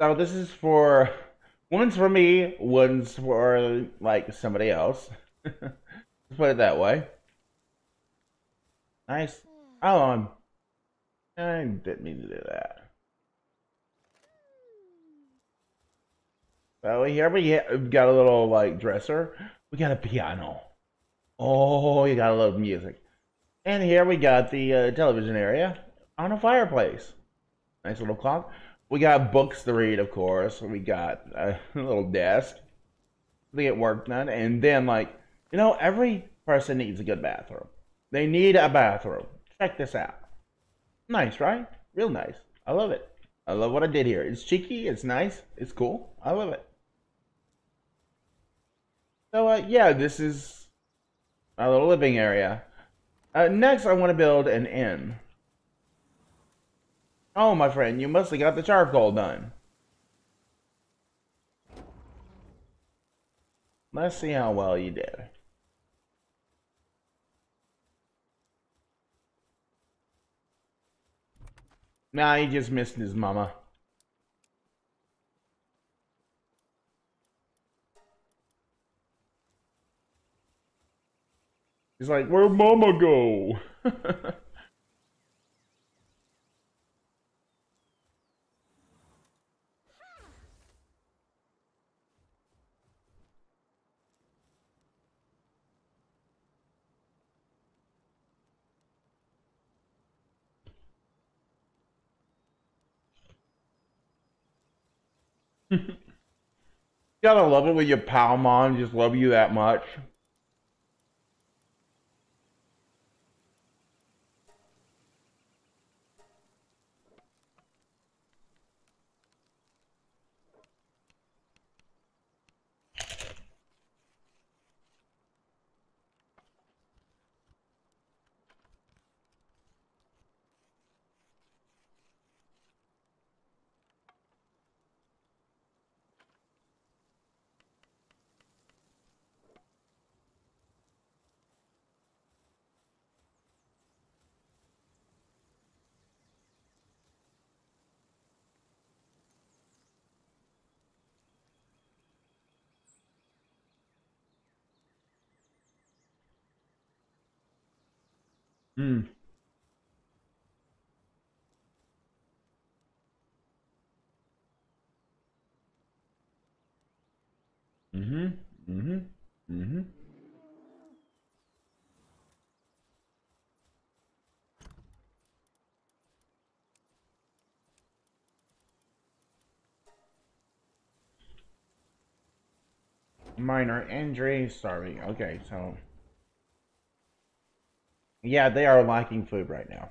So this is for one's for me, one's for like somebody else. Let's put it that way. Nice. Oh, I'm, I didn't mean to do that. So here we got a little like dresser. We got a piano. Oh, you got a little music. And here we got the uh, television area on a fireplace. Nice little clock. We got books to read, of course. We got a little desk to get work done. And then, like, you know, every person needs a good bathroom. They need a bathroom. Check this out. Nice, right? Real nice. I love it. I love what I did here. It's cheeky. It's nice. It's cool. I love it. So, uh, yeah, this is a little living area. Uh, next, I want to build an inn. Oh, my friend, you must have got the charcoal done. Let's see how well you did. Nah, he just missed his mama. He's like, where'd mama go? you gotta love it when your Palmon just love you that much. Hmm. Mm-hmm. Mm-hmm. Mm-hmm. Minor injury, Sorry. Okay, so yeah, they are lacking food right now.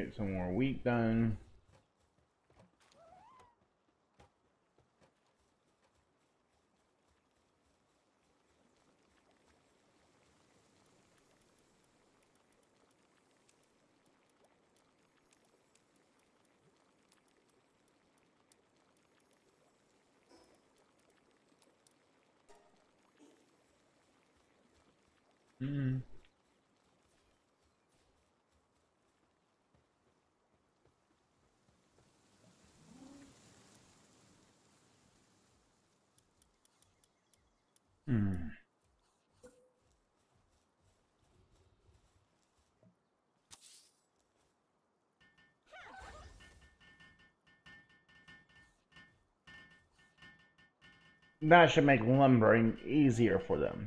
Get some more wheat done. Mm. Hmm. That should make lumbering easier for them.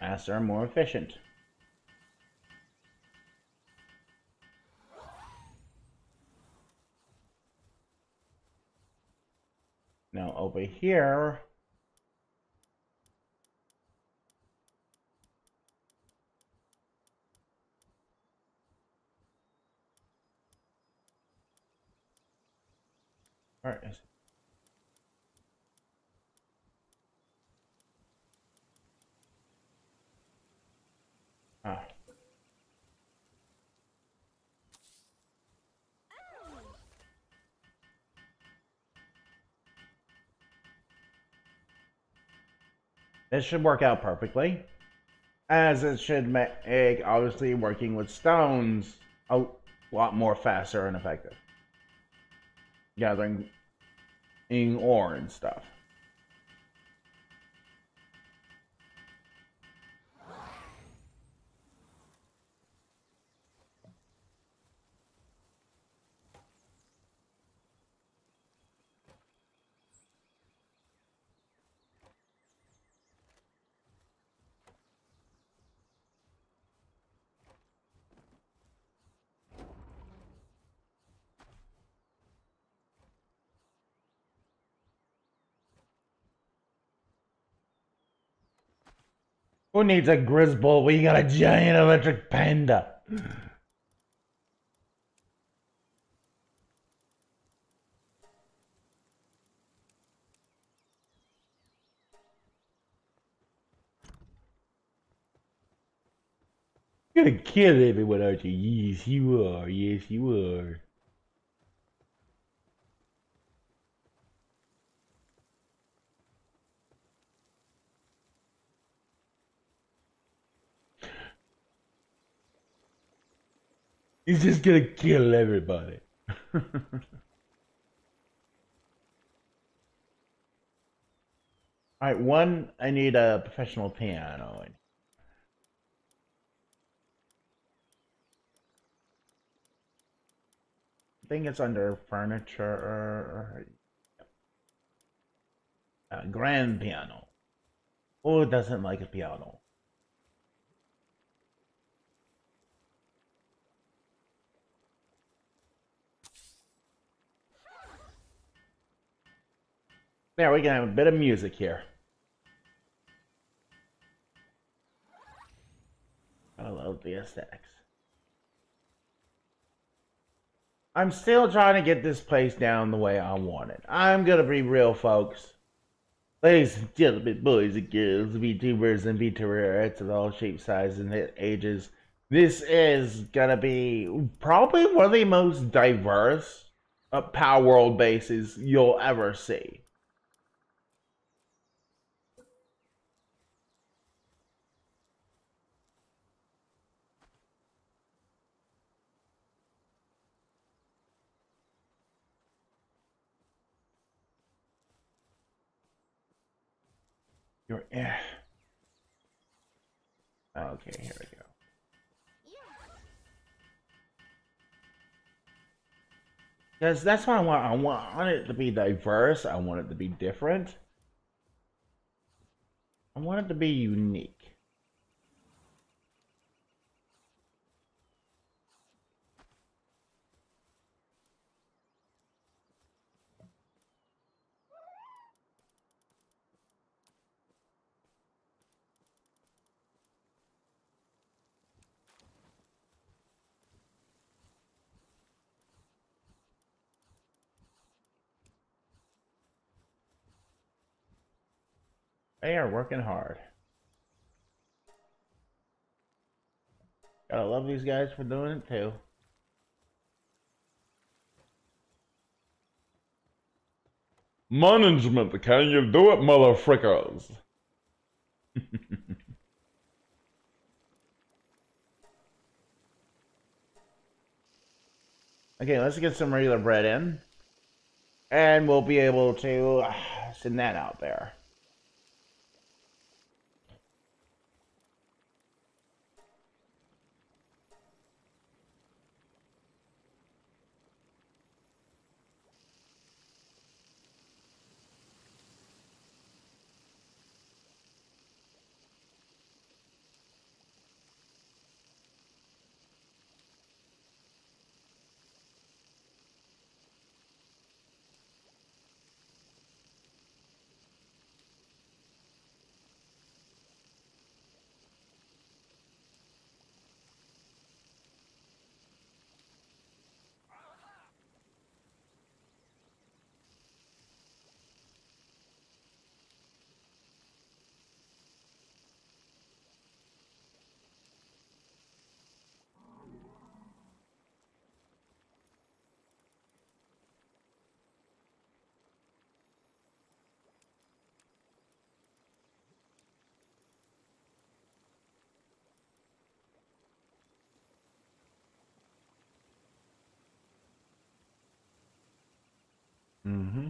As they're more efficient. Now over here, where is it? Ah. This should work out perfectly. As it should make, obviously, working with stones a lot more faster and effective. Gathering ore and stuff. Who needs a Grizzbull when you got a giant electric panda? You're gonna kill everyone, aren't you? Yes, you are. Yes, you are. He's just gonna kill everybody. Alright, one, I need a professional piano. I think it's under furniture. Uh, grand piano. Who doesn't like a piano? There, we can have a bit of music here. I love aesthetics. I'm still trying to get this place down the way I want it. I'm gonna be real, folks. Ladies and gentlemen, boys and girls, VTubers and VTuberettes of all shapes, sizes, and ages. This is gonna be probably one of the most diverse uh, World bases you'll ever see. You're eh. Okay, here we go. Because that's what I want. I want it to be diverse. I want it to be different. I want it to be unique. They are working hard. Gotta love these guys for doing it too. Management, can you do it, motherfrickers? okay, let's get some regular bread in. And we'll be able to uh, send that out there. Mm-hmm.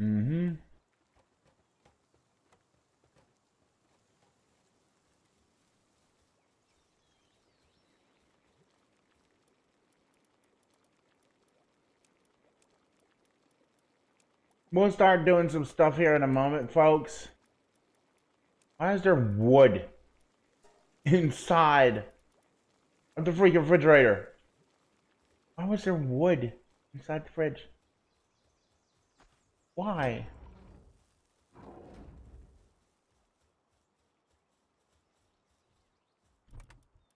Mm-hmm. We'll start doing some stuff here in a moment, folks. Why is there wood inside of the freaking refrigerator? Why was there wood inside the fridge? Why?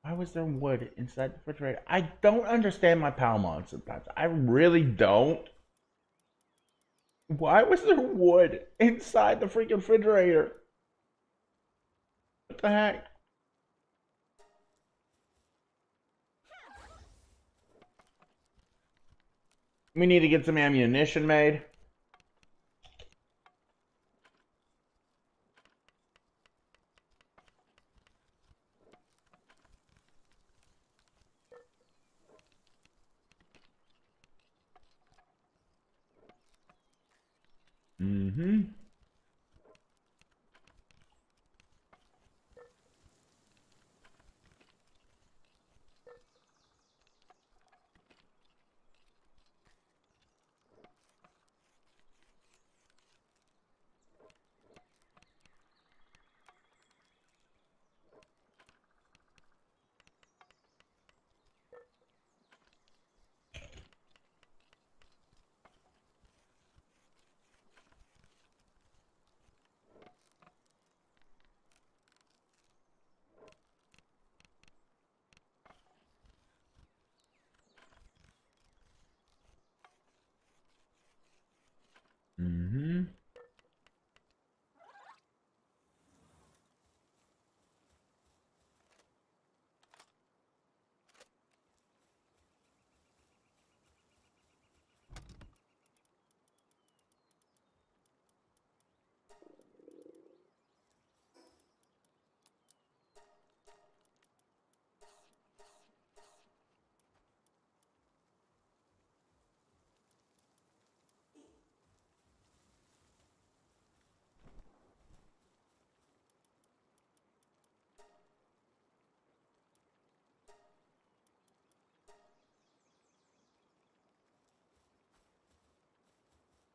Why was there wood inside the refrigerator? I don't understand my Palmon sometimes. I really don't. Why was there wood inside the freaking refrigerator? What the heck? We need to get some ammunition made.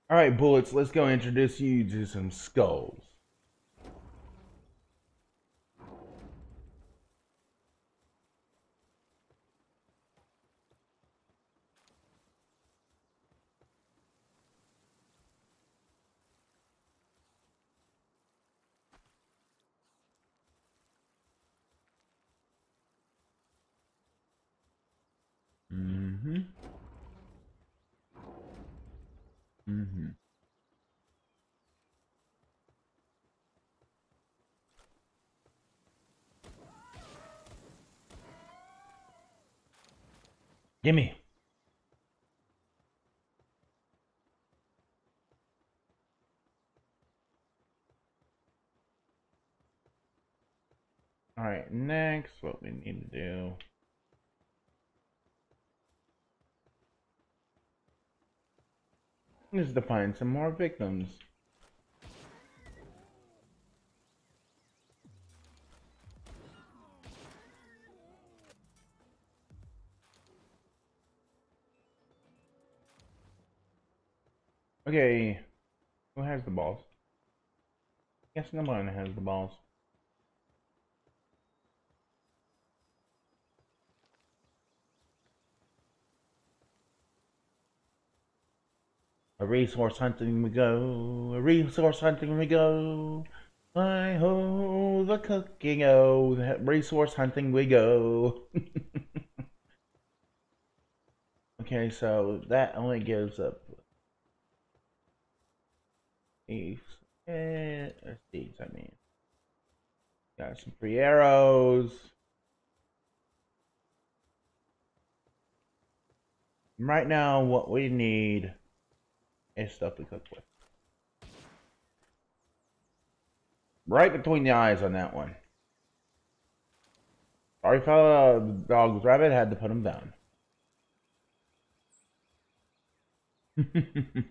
All right, bullets. Let's go introduce you to some skulls. Mm-hmm. Mm-hmm. Gimme. All right, next, what we need to do. Is to find some more victims. Okay, who has the balls? Guess no one has the balls. A resource hunting we go, a resource hunting we go. I ho the cooking oh, resource hunting we go. okay, so that only gives up eh, seeds, I mean. Got some free arrows. Right now, what we need and stuff to cook with. Right between the eyes on that one. Sorry, fella, the uh, dog's rabbit had to put him down. I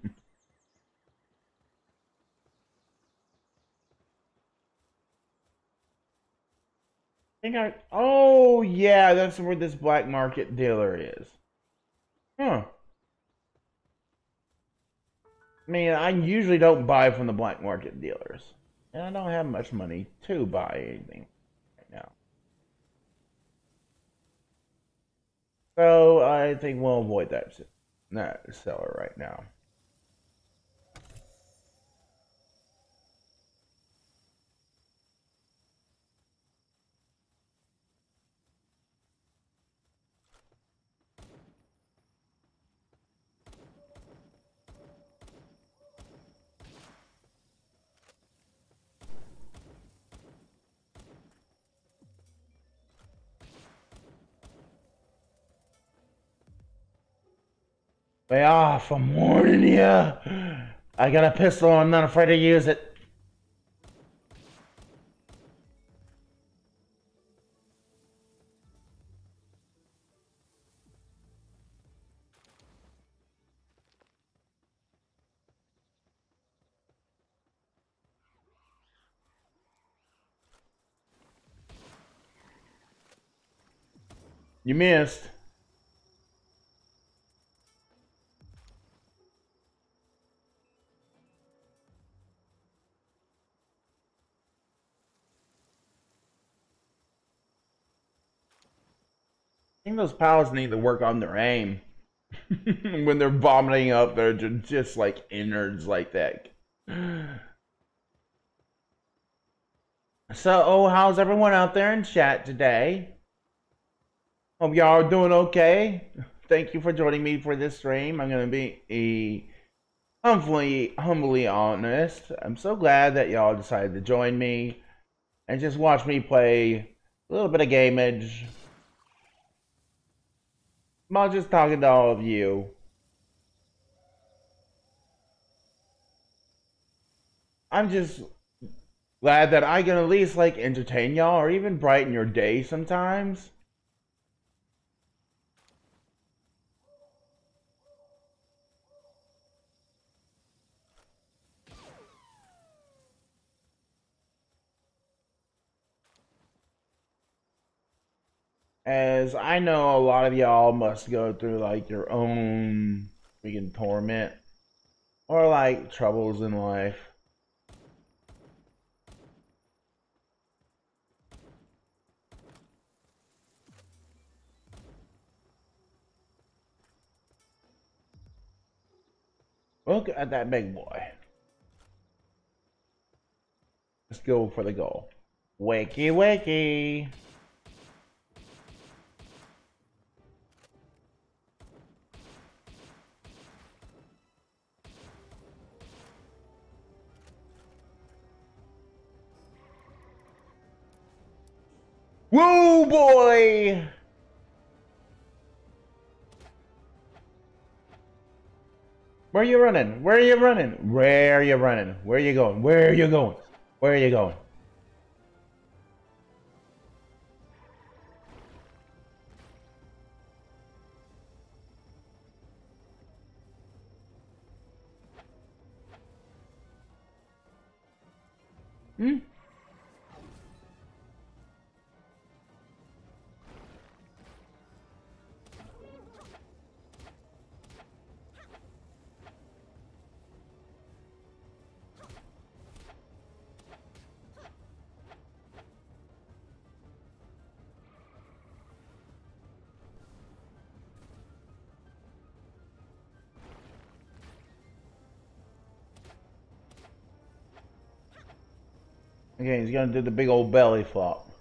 think I. Oh, yeah, that's where this black market dealer is. Huh. I mean, I usually don't buy from the black market dealers. And I don't have much money to buy anything right now. So I think we'll avoid that, that seller right now. Lay off, I'm warning you. I got a pistol, I'm not afraid to use it. You missed. Think those pals need to work on their aim. when they're vomiting up, they're just like innards like that. So, oh, how's everyone out there in chat today? Hope y'all are doing okay. Thank you for joining me for this stream. I'm gonna be a humbly, humbly honest. I'm so glad that y'all decided to join me and just watch me play a little bit of Gameage I'm just talking to all of you. I'm just glad that I can at least like entertain y'all or even brighten your day sometimes. As I know a lot of y'all must go through like your own freaking torment. Or like troubles in life. Look at that big boy. Let's go for the goal. Wakey wakey. Woo boy! Where are you running? Where are you running? Where are you running? Where are you going? Where are you going? Where are you going? Okay, he's gonna do the big old belly flop.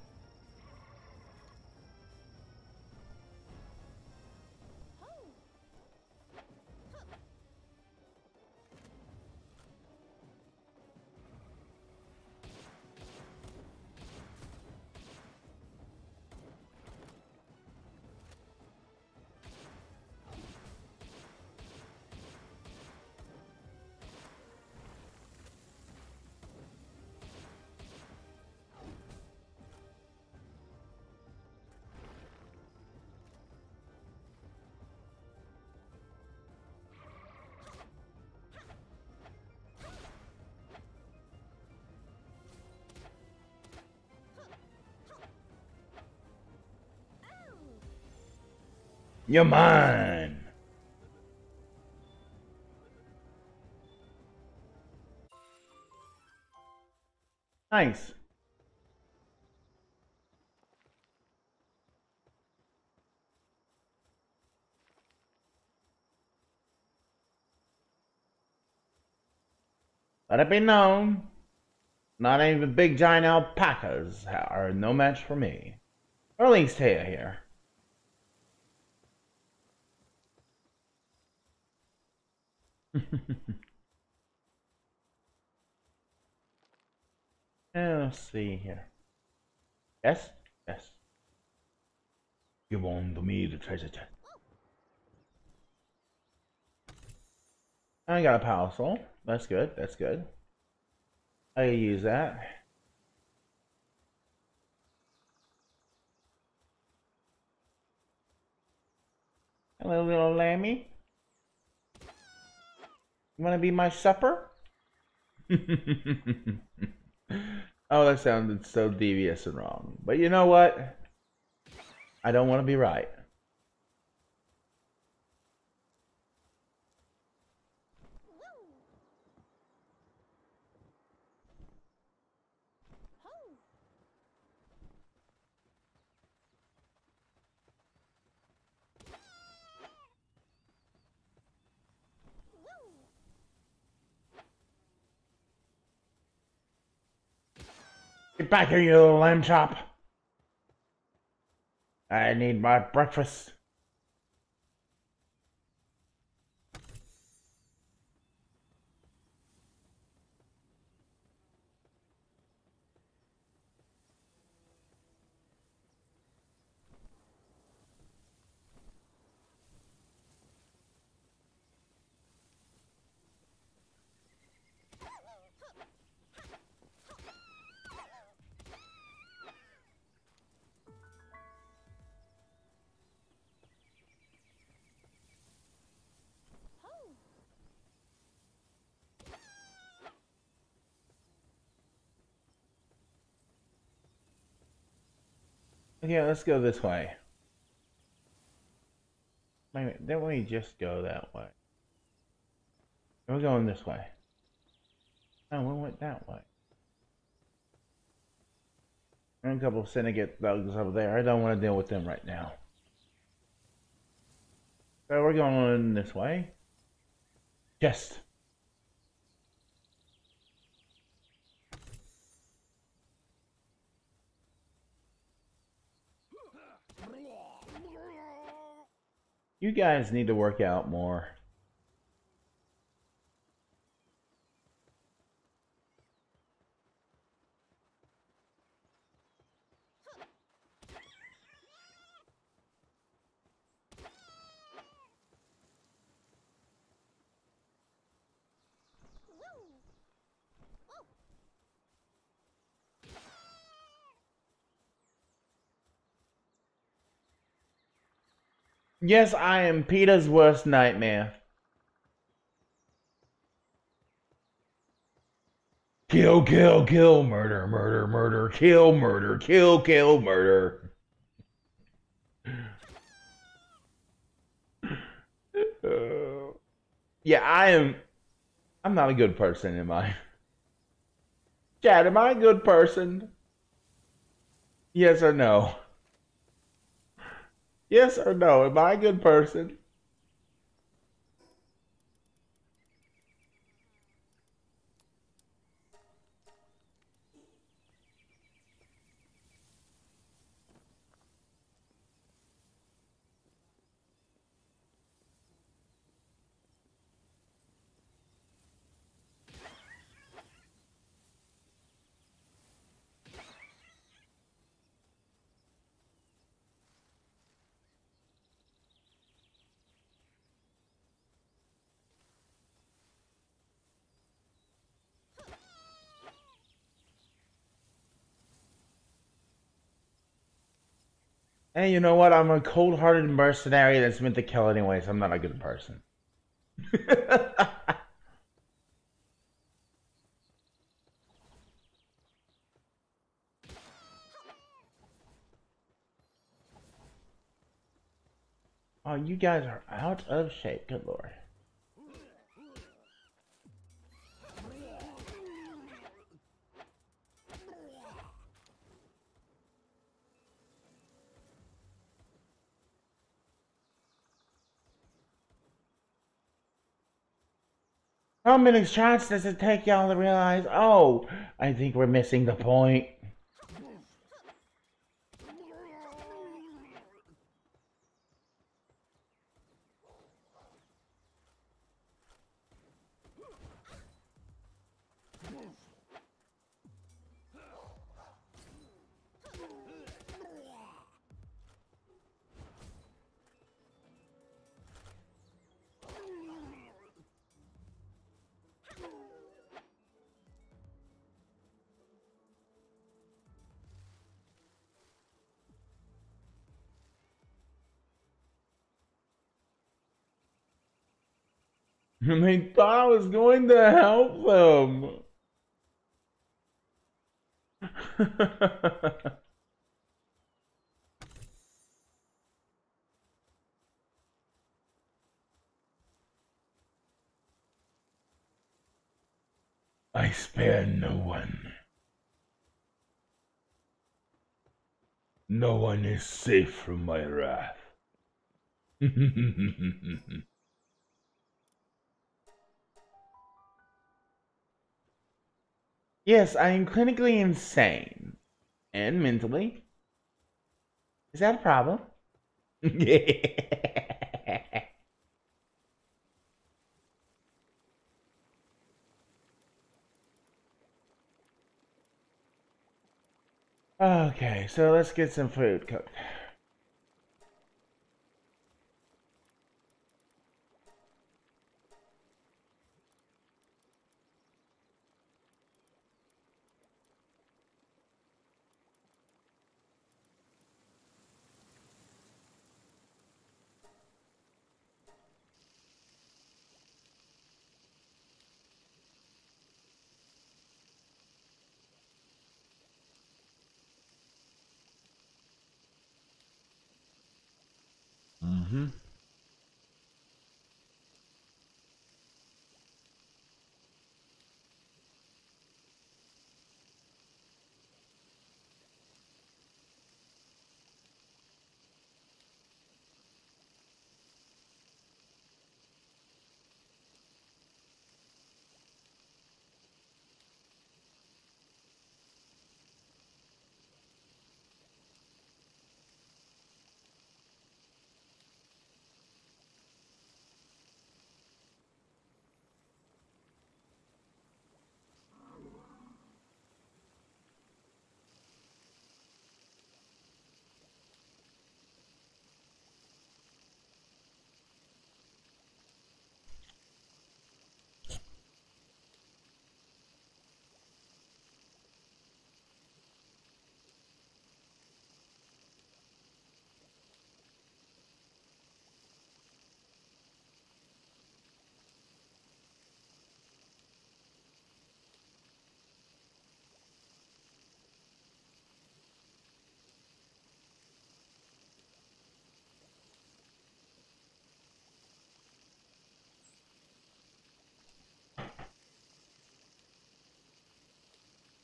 You're mine. Nice. Let it be known, not even big giant alpacas are no match for me. Or at least here. Let's see here. Yes? Yes. Give on to me the treasure chest. I got a Pal Soul. That's good. That's good. I use that. Hello, little lammy. You want to be my supper? oh, that sounded so devious and wrong. But you know what? I don't want to be right. Back here, you little lamb chop. I need my breakfast. Okay, let's go this way. Wait a minute, didn't we just go that way? We're going this way. No, we went that way. And a couple of syndicate thugs over there. I don't want to deal with them right now. So we're going this way. Yes. You guys need to work out more. Yes, I am PETA's worst nightmare. Kill, kill, kill, murder, murder, murder, kill, murder, kill, kill, murder. Uh, yeah, I am. I'm not a good person, am I? Chad, am I a good person? Yes or no? Yes or no? Am I a good person? And you know what? I'm a cold-hearted mercenary that's meant to kill anyways. I'm not a good person. oh, you guys are out of shape. Good lord. How many shots does it take y'all to realize, oh, I think we're missing the point? And they thought I was going to help them. I spare no one. No one is safe from my wrath. Yes, I am clinically insane. And mentally. Is that a problem? okay, so let's get some food cooked.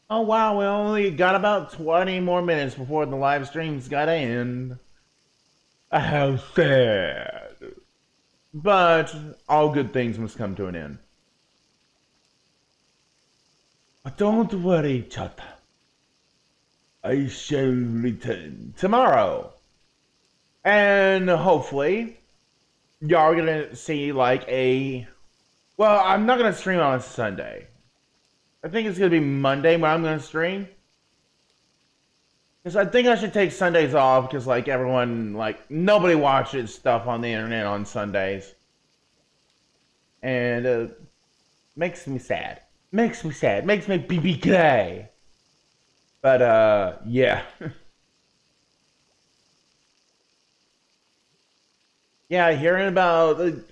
Oh wow, we only got about 20 more minutes before the live stream's gotta end. How sad. But all good things must come to an end. But don't worry, Chata. I shall return tomorrow. And hopefully, y'all are gonna see like a. Well, I'm not gonna stream on Sunday. I think it's gonna be Monday when I'm gonna stream. Because I think I should take Sundays off because like everyone like nobody watches stuff on the internet on Sundays, and uh, makes me sad. Makes me sad. Makes me BBK. But uh, yeah. yeah, hearing about the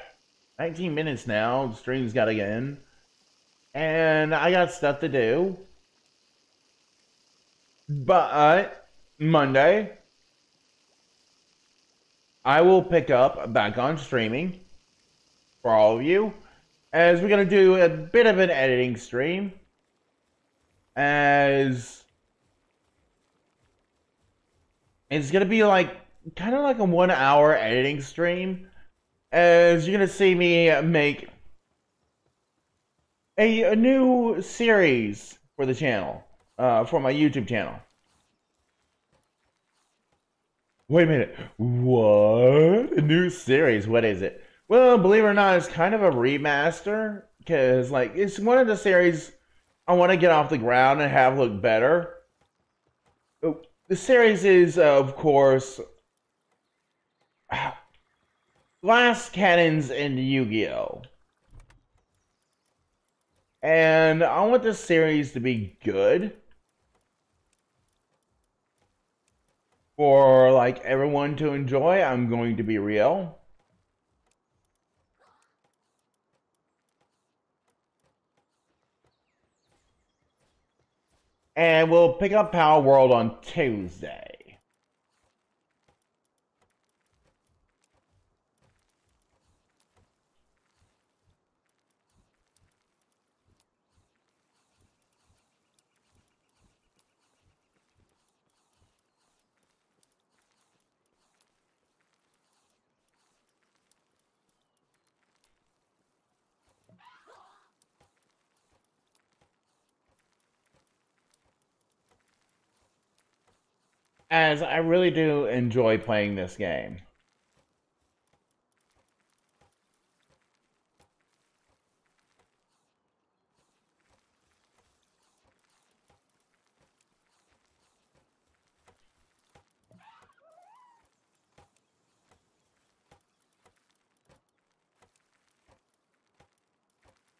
19 minutes now. The stream's got to end, and I got stuff to do. But Monday, I will pick up back on streaming for all of you, as we're gonna do a bit of an editing stream, as it's gonna be like kind of like a one hour editing stream, as you're gonna see me make a, a new series for the channel uh, for my YouTube channel. Wait a minute. What? A new series? What is it? Well, believe it or not, it's kind of a remaster because, like, it's one of the series I want to get off the ground and have look better. Oh, the series is, of course, Glass Cannons and Yu-Gi-Oh! And I want this series to be good. for like everyone to enjoy, I'm going to be real. And we'll pick up Palworld on Tuesday. As I really do enjoy playing this game.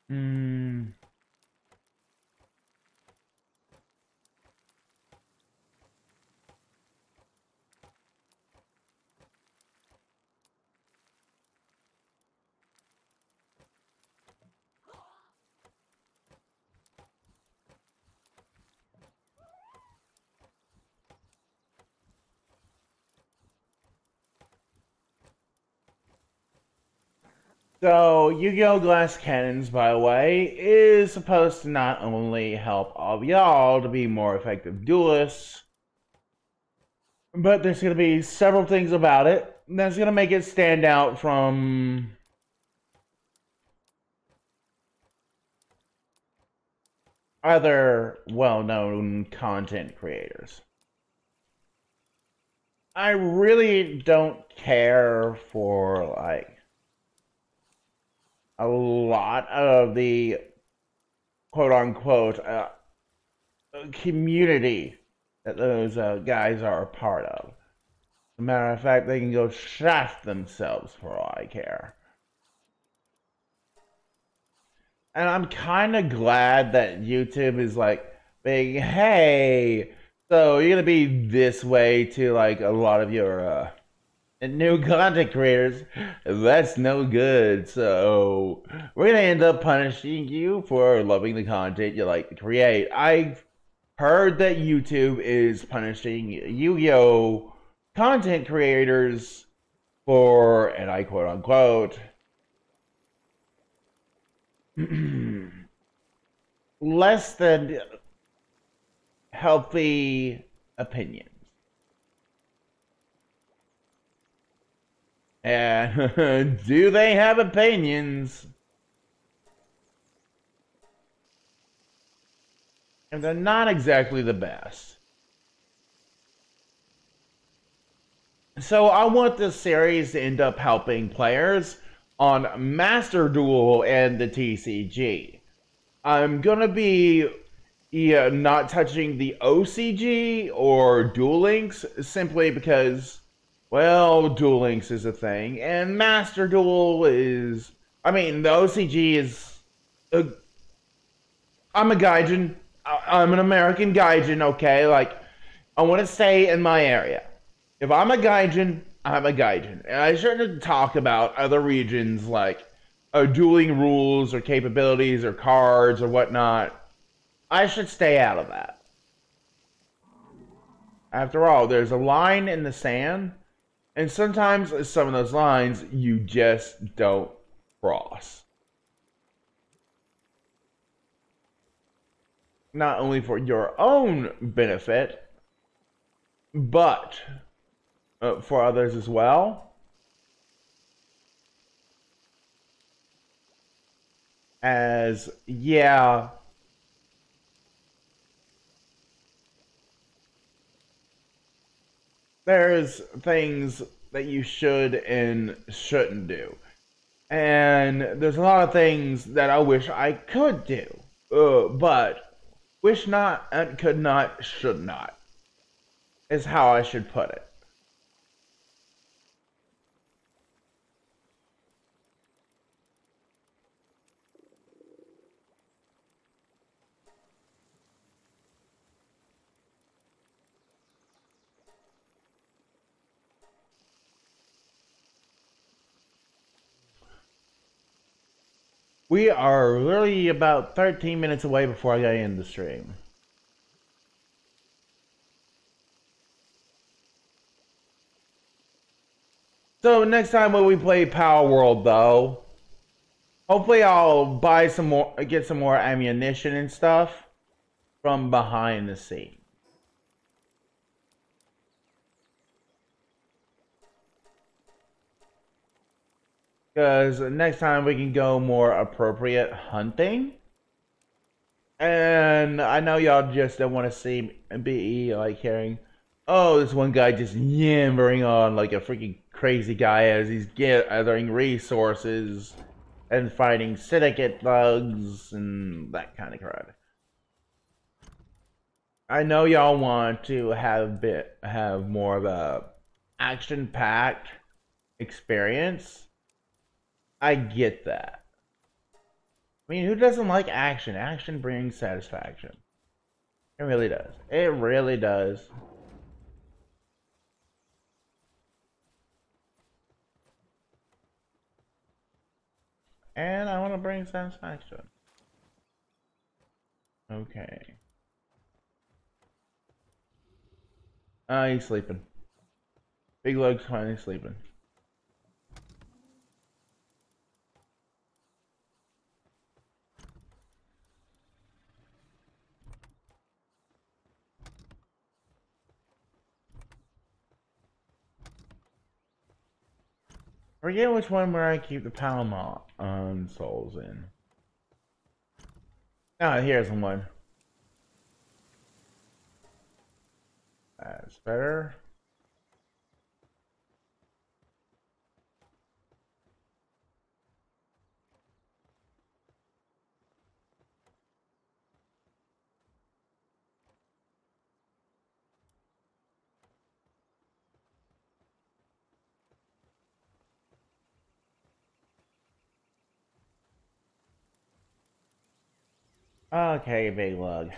Hmm. So, Yu-Gi-Oh! Glass Cannons, by the way, is supposed to not only help all of y'all to be more effective duelists, but there's going to be several things about it that's going to make it stand out from other well-known content creators. I really don't care for, like, a lot of the quote unquote uh, community that those uh, guys are a part of. As a matter of fact, they can go shaft themselves for all I care. And I'm kind of glad that YouTube is like being, hey, so you're gonna be this way to like a lot of your uh, new content creators, that's no good. So we're gonna end up punishing you for loving the content you like to create. I've heard that YouTube is punishing Yu-Gi-Oh content creators for, and I quote unquote, less than healthy opinions. And do they have opinions? And they're not exactly the best. So I want this series to end up helping players on Master Duel and the TCG. I'm gonna be yeah, not touching the OCG or Duel Links simply because, well, Duel Links is a thing, and Master Duel is. I mean, the OCG is. I'm a Gaijin. I'm an American Gaijin, okay? Like, I want to stay in my area. If I'm a Gaijin, I'm a Gaijin. And I shouldn't talk about other regions like uh, dueling rules or capabilities or cards or whatnot. I should stay out of that. After all, there's a line in the sand, and sometimes some of those lines you just don't cross. Not only for your own benefit, but uh, for others as well. As, yeah, there's things that you should and shouldn't do. And there's a lot of things that I wish I could do, uh, but wish not and could not, should not, is how I should put it. We are literally about 13 minutes away before I get in the stream. So next time when we play Palworld though, hopefully I'll buy some more, get some more ammunition and stuff from behind the scenes. Because next time we can go more appropriate hunting. And I know y'all just don't want to see BE like hearing, oh, this one guy just yammering on like a freaking crazy guy as he's gathering resources and fighting syndicate thugs and that kind of crap. I know y'all want to have bit have more of a action packed experience I get that. I mean, who doesn't like action? Action brings satisfaction. It really does. It really does. And I want to bring satisfaction. Okay. Ah, he's sleeping. Big Lug's finally sleeping. Forget which one where I keep the Palma um, souls in. Ah, here's one. That's better. Okay, big lug. I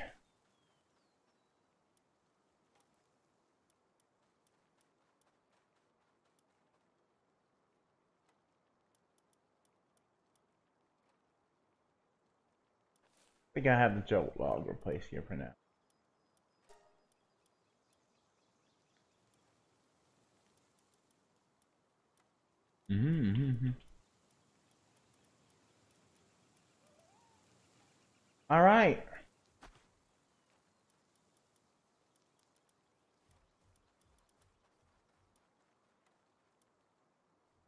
think I have the Jolthog replaced here for now. Mm-hmm. All right.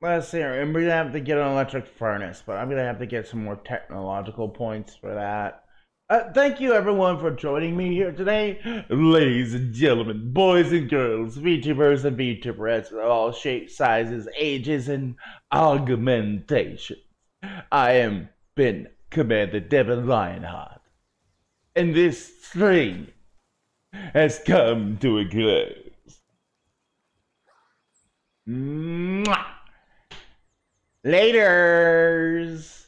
Let's see. I'm gonna have to get an electric furnace, but I'm gonna have to get some more technological points for that. Uh, thank you everyone for joining me here today, ladies and gentlemen, boys and girls, VTubers and VTubers of all shapes, sizes, ages, and augmentations. I am Ben Commander Devon Lionheart, and this stream has come to a close. Mwah! Laters.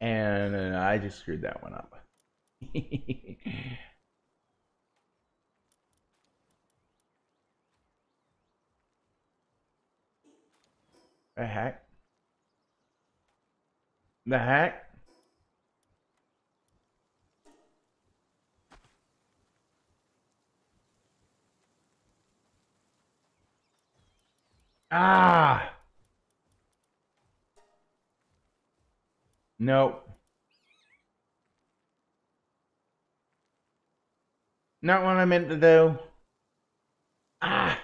And uh, I just screwed that one up. the heck? The heck? Ah! Nope. Not what I meant to do. Ah!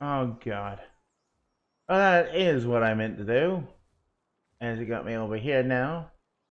Oh, God. Well, that is what I meant to do. As it got me over here now.